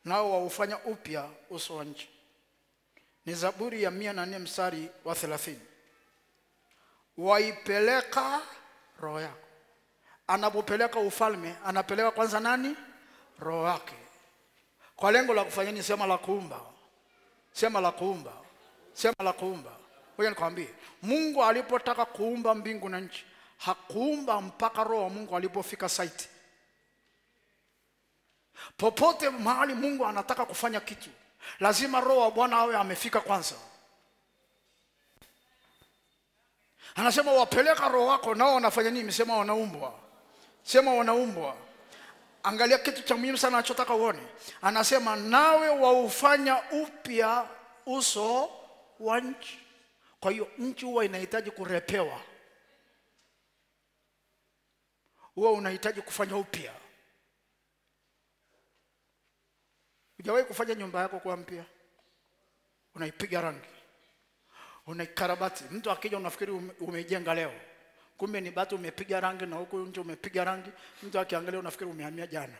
nao waufanya upya uso wa nchi. Ni Zaburi ya mia na nne mstari wa thelathini waipeleka roho yako. Anapopeleka ufalme, anapeleka kwanza nani? Roho yake, kwa lengo la kufanya nini? Sema la kuumba, sema la kuumba, sema la kuumba. Ngoja nikwambie, Mungu alipotaka kuumba mbingu na nchi hakuumba mpaka roho wa Mungu alipofika site. Popote mahali Mungu anataka kufanya kitu, lazima roho wa Bwana awe amefika kwanza. Anasema wapeleka roho wako, nao wanafanya nini? Sema wanaumbwa, sema wanaumbwa. angalia kitu cha muhimu sana anachotaka uone anasema nawe waufanya upya uso wa nchi kwa hiyo nchi huwa inahitaji kurepewa. Huwa unahitaji kufanya upya. Hujawahi kufanya nyumba yako kuwa mpya? Unaipiga rangi. Unaikarabati. Mtu akija unafikiri umeijenga leo. Kumbe ni bati umepiga rangi na huku nje umepiga rangi. Mtu akiangalia unafikiri umehamia jana.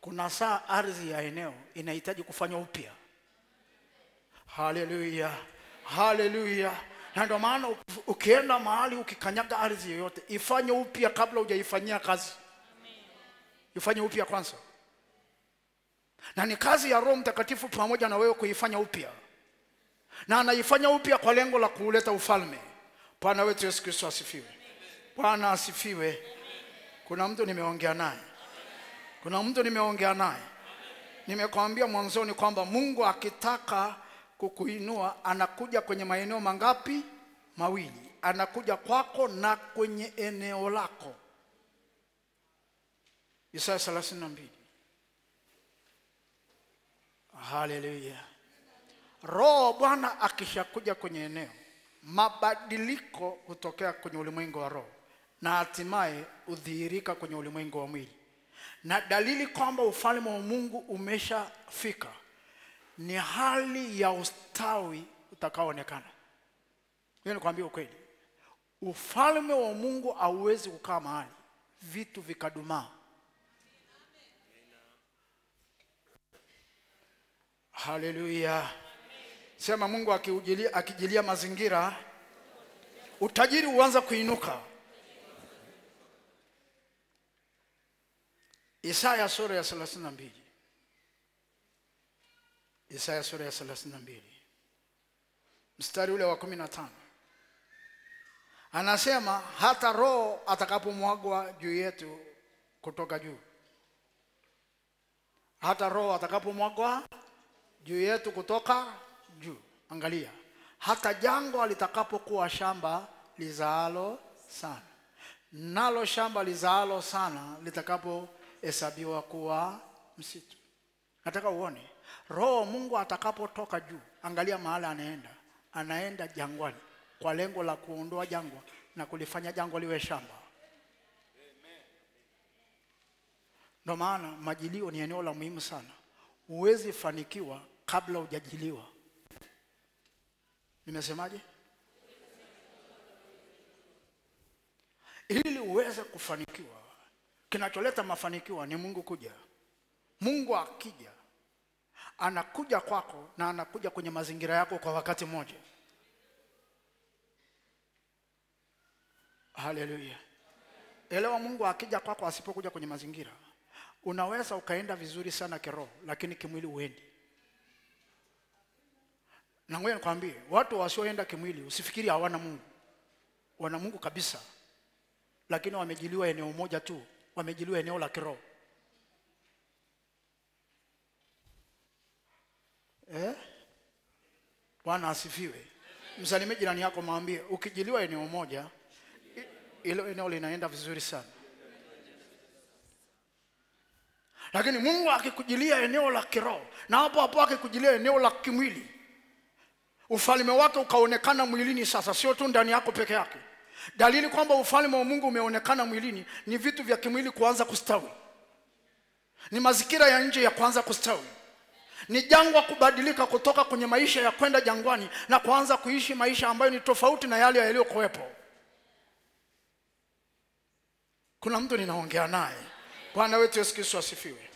Kuna saa ardhi ya eneo inahitaji kufanywa upya. Haleluya haleluya na ndio maana ukienda mahali ukikanyaga ardhi yoyote ifanye upya kabla hujaifanyia kazi. Ifanye upya kwanza. Na ni kazi ya roho mtakatifu pamoja na wewe kuifanya upya. Na anaifanya upya kwa lengo la kuuleta ufalme. Bwana wetu yesu kristo asifiwe. Bwana asifiwe. Kuna mtu nimeongea naye? Kuna mtu nimeongea naye? Nimekwambia mwanzoni kwamba mungu akitaka kukuinua anakuja kwenye maeneo mangapi? Mawili. Anakuja kwako na kwenye eneo lako. Isaya 32 haleluya roho bwana akishakuja kwenye eneo mabadiliko hutokea kwenye ulimwengu wa roho na hatimaye hudhihirika kwenye ulimwengu wa mwili. Na dalili kwamba ufalme wa mungu umeshafika ni hali ya ustawi utakaoonekana. Hiyo nikwambia ukweli. Ufalme wa mungu hauwezi kukaa mahali vitu vikadumaa. Haleluya. Sema mungu akiujilia, akijilia mazingira utajiri huanza kuinuka. Isaya sura ya 32 isaya sura ya 32 mstari ule wa 15 anasema hata roho atakapomwagwa juu yetu kutoka juu. Hata roho atakapomwagwa juu yetu kutoka juu. Angalia. Hata jangwa litakapokuwa shamba lizaalo sana nalo shamba lizaalo sana litakapohesabiwa kuwa msitu. Nataka uone roho mungu atakapotoka juu angalia mahala anaenda anaenda jangwani kwa lengo la kuondoa jangwa na kulifanya jangwa liwe shamba Ndio maana majilio ni eneo la muhimu sana. Huwezi fanikiwa kabla hujajiliwa. Nimesemaje? Ili uweze kufanikiwa, kinacholeta mafanikio ni Mungu kuja. Mungu akija, anakuja kwako na anakuja kwenye mazingira yako kwa wakati mmoja. Haleluya! Elewa, Mungu akija kwako, asipokuja kwenye mazingira, unaweza ukaenda vizuri sana kiroho, lakini kimwili uendi. Na ngoja nikwambie, watu wasioenda kimwili, usifikiri hawana Mungu. Wana Mungu kabisa, lakini wamejiliwa eneo moja tu, wamejiliwa eneo la kiroho. Eh? Bwana asifiwe. Msalimie jirani yako, mwambie ukijiliwa eneo moja, ilo eneo linaenda vizuri sana. Lakini Mungu akikujilia eneo la kiroho na hapo hapo akikujilia eneo la kimwili, ufalme wake ukaonekana mwilini. Sasa sio tu ndani yako peke yake. Dalili kwamba ufalme wa Mungu umeonekana mwilini ni vitu vya kimwili kuanza kustawi, ni mazingira ya nje ya kuanza kustawi, ni jangwa kubadilika kutoka kwenye maisha ya kwenda jangwani na kuanza kuishi maisha ambayo ni tofauti na yale yaliyokuwepo. Kuna mtu ninaongea naye. Bwana wetu Yesu Kristo asifiwe.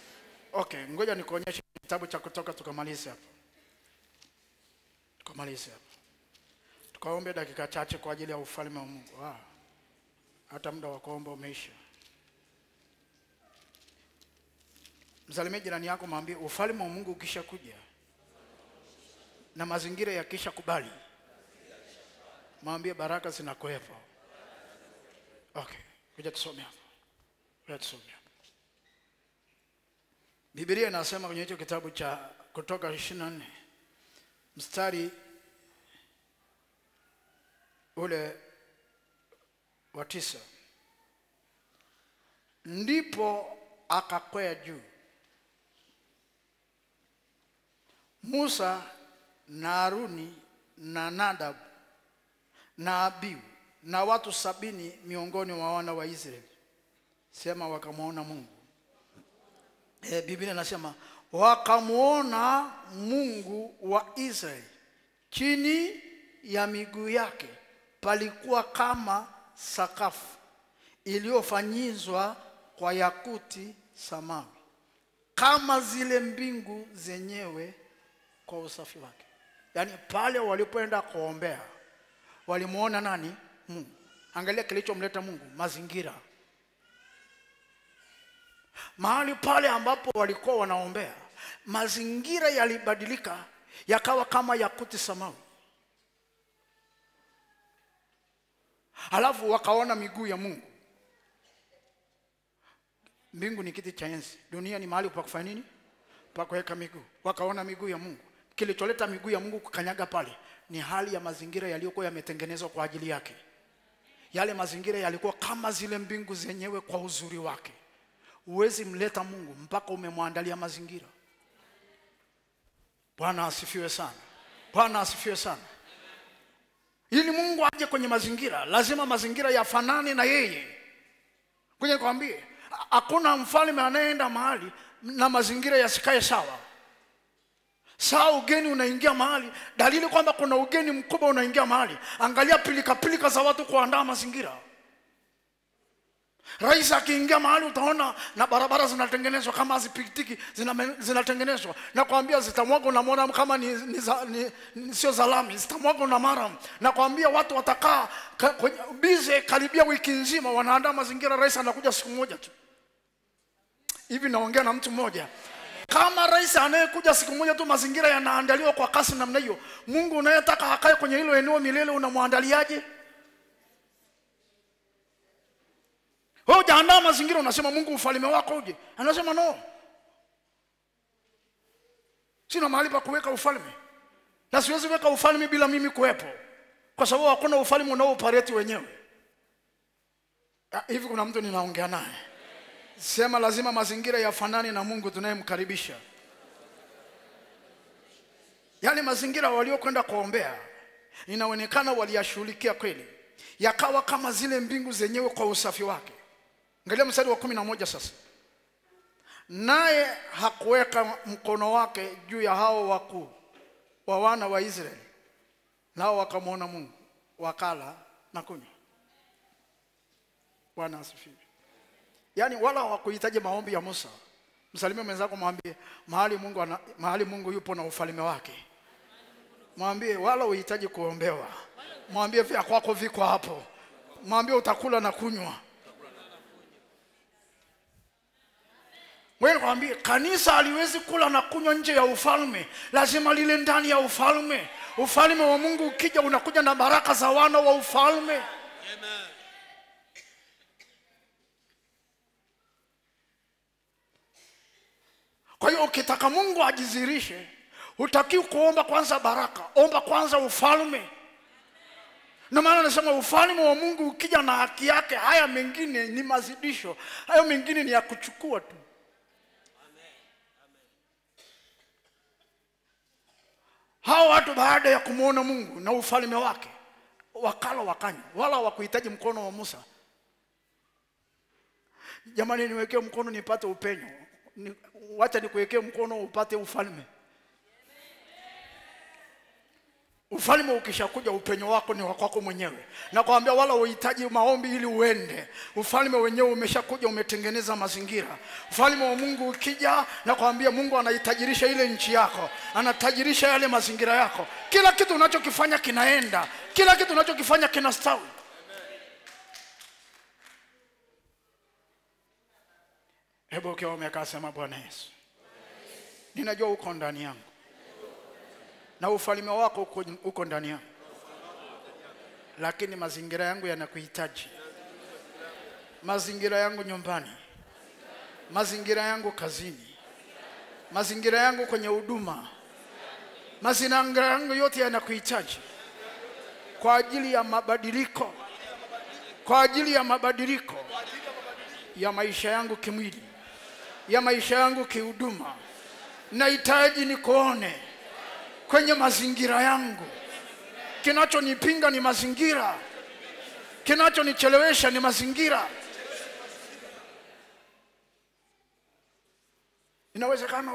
Okay, ngoja nikuonyeshe kitabu cha Kutoka tukamalize hapo, tukamalize hapo, tukaombe dakika chache kwa ajili ya ufalme wa Mungu. Ah, hata muda wa kuomba umeisha. Msalimie jirani yako, mwambie ufalme wa Mungu ukisha kuja na mazingira yakisha kubali, mwambie baraka zinakuwepo. Okay, kuja tusome hapo, kuja tusome hapo. Biblia inasema kwenye hicho kitabu cha Kutoka 24 mstari ule wa tisa, ndipo akakwea juu musa na haruni na nadabu na abiu na watu sabini miongoni mwa wana wa israeli. Sema wakamwona mungu. E, biblia inasema wakamwona mungu wa israeli. Chini ya miguu yake palikuwa kama sakafu iliyofanyizwa kwa yakuti samawi. Kama zile mbingu zenyewe kwa usafi wake. Yaani pale walipoenda kuombea walimuona nani? Mungu. Angalia kilichomleta mungu mazingira. Mahali pale ambapo walikuwa wanaombea mazingira yalibadilika yakawa kama yakuti samawi. Halafu wakaona miguu ya mungu. Mbingu ni kiti cha enzi. Dunia ni mahali pa kufanya nini? Pa kuweka miguu. Wakaona miguu ya mungu kilicholeta miguu ya mungu kukanyaga pale ni hali ya mazingira yaliyokuwa yametengenezwa kwa ajili yake. Yale mazingira yalikuwa kama zile mbingu zenyewe kwa uzuri wake. Huwezi mleta mungu mpaka umemwandalia mazingira. Bwana asifiwe sana. Bwana asifiwe sana. Ili mungu aje kwenye mazingira lazima mazingira yafanane na yeye. Kwenye kwambie, hakuna mfalme anayeenda mahali na mazingira yasikae sawa saa ugeni unaingia mahali. Dalili kwamba kuna ugeni mkubwa unaingia mahali. Angalia pilika pilika za watu kuandaa mazingira. Rais akiingia mahali utaona na barabara zinatengenezwa kama hazipitiki zina- zinatengenezwa. Nakwambia zitamwaga unamwona kama ni, ni, ni, ni sio za lami zitamwaga na maram nakwambia watu watakaa ka- kwenye- bize karibia wiki nzima wanaandaa mazingira. Rais anakuja siku moja tu. Hivi naongea na mtu mmoja kama rais anayekuja siku moja tu mazingira yanaandaliwa kwa kasi namna hiyo mungu unayetaka akae kwenye hilo eneo milele unamwandaliaje? Wewe hujaandaa mazingira unasema mungu ufalme wako uje. Anasema no. Sina mahali pa kuweka ufalme. Na siwezi weka ufalme bila mimi kuwepo. Kwa sababu hakuna ufalme unaopareti wenyewe. Ah, hivi kuna mtu ninaongea naye sema lazima mazingira yafanane na mungu tunayemkaribisha. Yale mazingira waliokwenda kuombea inaonekana waliyashughulikia kweli. Yakawa kama zile mbingu zenyewe kwa usafi wake. Angalia mstari wa kumi na moja sasa. Naye hakuweka mkono wake juu ya hao wakuu wa wana wa israeli. Nao wakamwona mungu wakala na kunywa. Bwana asifiwe yaani wala hawakuhitaji maombi ya musa. Msalimie mwenzako mwambie mahali mungu, ana, mahali mungu yupo na ufalme wake. Mwambie wala uhitaji kuombewa. Mwambie vya kwako viko hapo. Mwambie utakula na kunywa. Wewe nikwambie kanisa haliwezi kula na kunywa nje ya ufalme, lazima lile ndani ya ufalme. Ufalme wa Mungu ukija unakuja na baraka za wana wa ufalme. Kwa hiyo ukitaka Mungu ajizirishe, hutakiwi kuomba kwanza baraka, omba kwanza ufalme. Ndio maana anasema ufalme wa Mungu ukija na haki yake, haya mengine ni mazidisho, hayo mengine ni ya kuchukua tu. Hao watu baada ya kumwona Mungu na ufalme wake wakala wakanywa, wala wakuhitaji mkono wa Musa. Jamani, niwekee mkono nipate upenyo, ni, wacha nikuwekee mkono upate ufalme. Ufalme ukishakuja, upenyo wako ni wa kwako mwenyewe. Nakwambia wala uhitaji maombi ili uende. Ufalme wenyewe umeshakuja, umetengeneza mazingira. Ufalme wa Mungu ukija, nakwambia Mungu anaitajirisha ile nchi yako, anatajirisha yale mazingira yako. Kila kitu unachokifanya kinaenda, kila kitu unachokifanya kinastawi. Hebu ukiwa umekasema Bwana Yesu, ninajua uko ndani yangu. Na ufalme wako uko, uko ndani yangu, lakini mazingira yangu yanakuhitaji. Mazingira yangu nyumbani, mazingira yangu kazini, mazingira yangu kwenye huduma, mazingira yangu yote yanakuhitaji. Kwa ajili ya mabadiliko, kwa ajili ya mabadiliko. Ya maisha yangu kimwili, ya maisha yangu kihuduma. Nahitaji nikuone kwenye mazingira yangu. Kinachonipinga ni mazingira, kinachonichelewesha ni mazingira. Inawezekana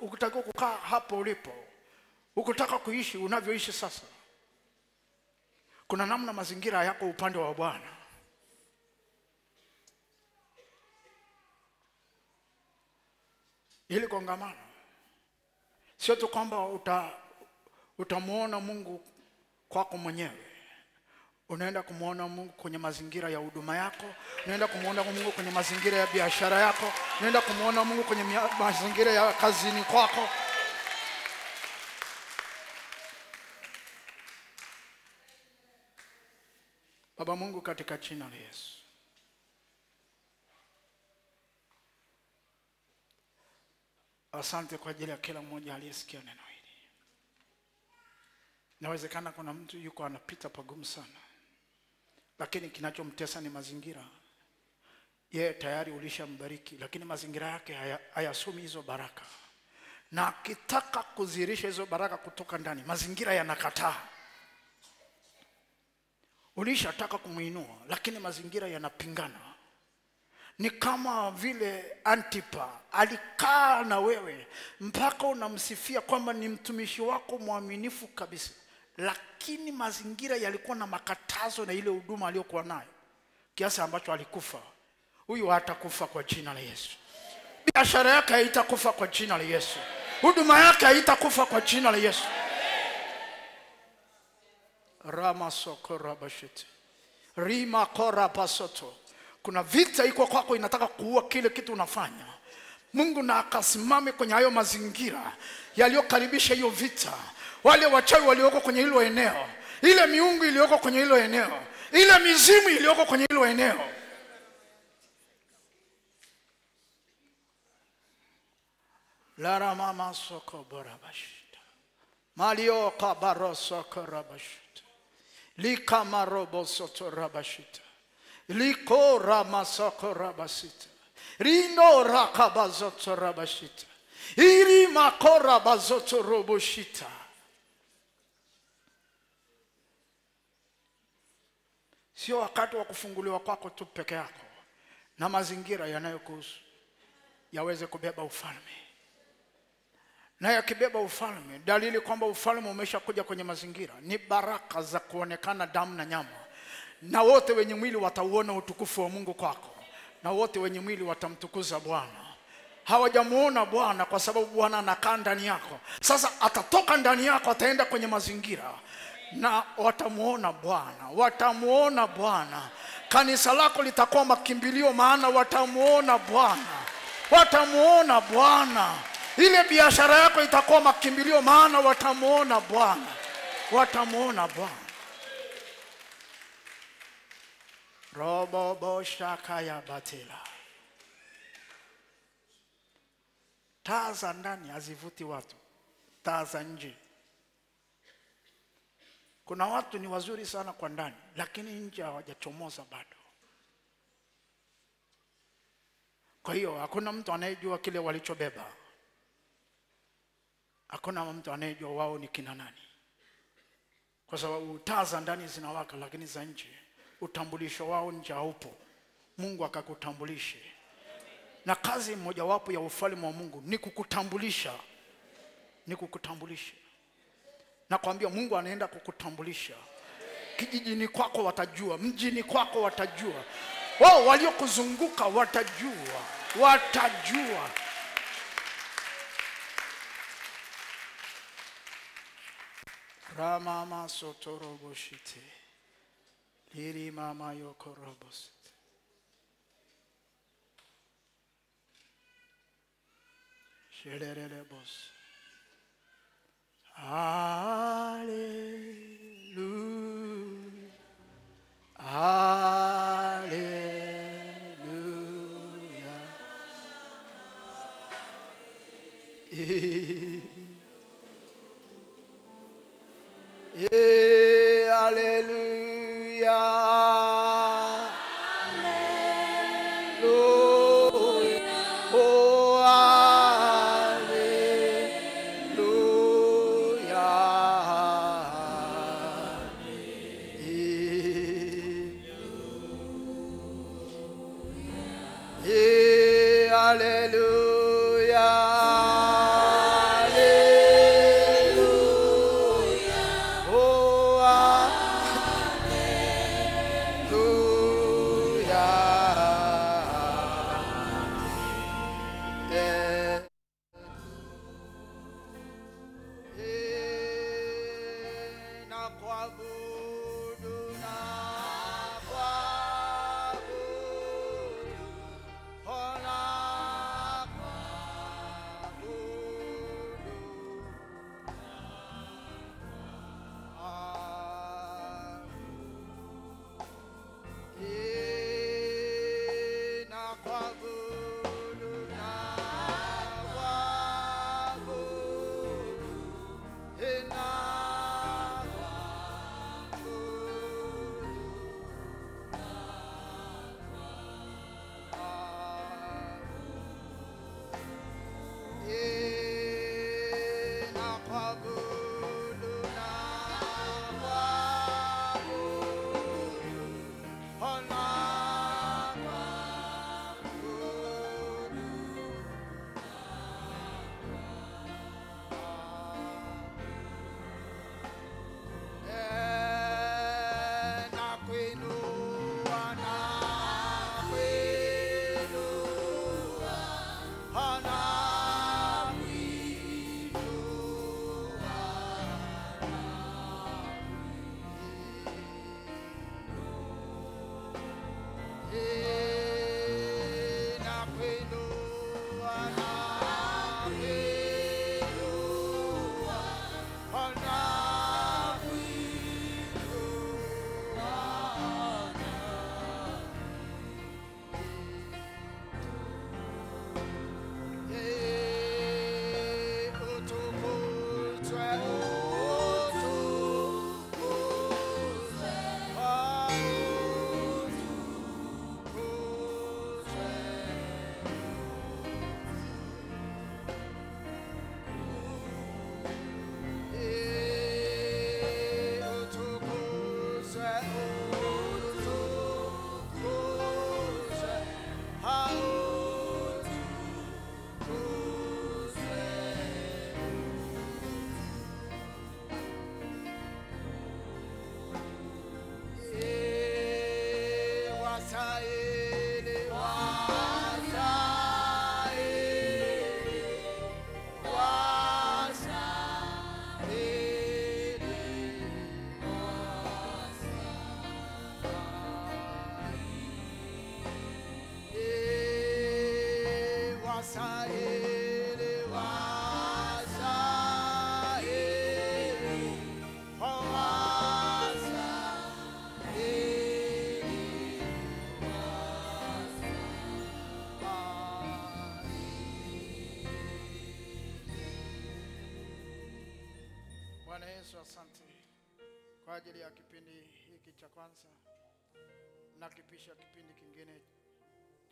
ukutaka kukaa hapo ulipo, ukutaka kuishi unavyoishi sasa. Kuna namna mazingira yako upande wa Bwana. Hili kongamano. Sio tu kwamba uta, utamwona Mungu kwako mwenyewe, unaenda kumwona Mungu kwenye mazingira ya huduma yako, unaenda kumwona Mungu kwenye mazingira ya biashara yako, unaenda kumwona Mungu kwenye mazingira ya kazini kwako. Baba Mungu, katika jina la Yesu, asante kwa ajili ya kila mmoja aliyesikia neno hili. Inawezekana kuna mtu yuko anapita pagumu sana, lakini kinachomtesa ni mazingira. Yeye tayari ulishambariki, lakini mazingira yake haya- hayasomi hizo baraka, na akitaka kuzirisha hizo baraka kutoka ndani, mazingira yanakataa. Ulishataka kumwinua, lakini mazingira yanapingana. Ni kama vile Antipa alikaa na wewe mpaka unamsifia kwamba ni mtumishi wako mwaminifu kabisa, lakini mazingira yalikuwa na makatazo na ile huduma aliyokuwa nayo, kiasi ambacho alikufa. Huyu hatakufa kwa jina la Yesu. Biashara yake haitakufa kwa jina la Yesu. Huduma yake haitakufa kwa jina la Yesu. Rama sokora bashiti rima kora pasoto. Kuna vita iko kwako inataka kuua kile kitu unafanya. Mungu na akasimame kwenye hayo mazingira yaliyokaribisha hiyo vita, wale wachawi walioko kwenye hilo eneo, ile miungu iliyoko kwenye hilo eneo, ile mizimu iliyoko kwenye hilo eneo. Lara mama soko borabashita malio kabaro soko rabashita lika marobo liko ramasoko rabasita rino rakabazoto rabashita iri makora bazoto roboshita sio wakati wa kufunguliwa kwako tu peke yako. Na mazingira yanayokuhusu. Yaweze kubeba ufalme. Na yakibeba ufalme, dalili kwamba ufalme umeshakuja kwenye mazingira ni baraka za kuonekana damu na nyama, na wote wenye mwili watauona utukufu wa Mungu kwako, na wote wenye mwili watamtukuza Bwana. Hawajamuona Bwana kwa sababu Bwana anakaa ndani yako. Sasa atatoka ndani yako, ataenda kwenye mazingira na watamuona Bwana, watamuona Bwana. Kanisa lako litakuwa makimbilio, maana watamuona Bwana, watamuona Bwana. Ile biashara yako itakuwa makimbilio, maana watamuona Bwana, watamuona Bwana. Robobo shaka ya batela. Taa za ndani hazivuti watu, taa za nje. Kuna watu ni wazuri sana kwa ndani, lakini nje hawajachomoza bado. Kwa hiyo hakuna mtu anayejua kile walichobeba. Hakuna mtu anayejua wao ni kina nani, kwa sababu taa za ndani zinawaka, lakini za nje, utambulisho wao nje haupo. Mungu akakutambulishe, na kazi mojawapo ya ufalme wa Mungu ni kukutambulisha, ni kukutambulisha. Nakwambia Mungu anaenda kukutambulisha. Kijijini kwako watajua, mjini kwako watajua, wao waliokuzunguka watajua, watajua. Ramama sotoroboshite Liri mama yokorobos. Shederebos. Hallelujah. Hallelujah. Yeah. yeah. Hallelujah.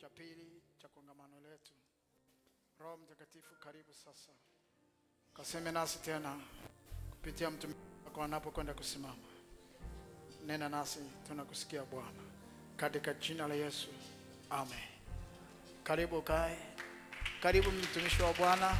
Cha pili cha kongamano letu. Roho Mtakatifu, karibu sasa, kaseme nasi tena kupitia mtumishi wako anapokwenda kusimama. Nena nasi, tunakusikia Bwana, katika jina la Yesu, amen. Karibu kae, karibu mtumishi wa Bwana.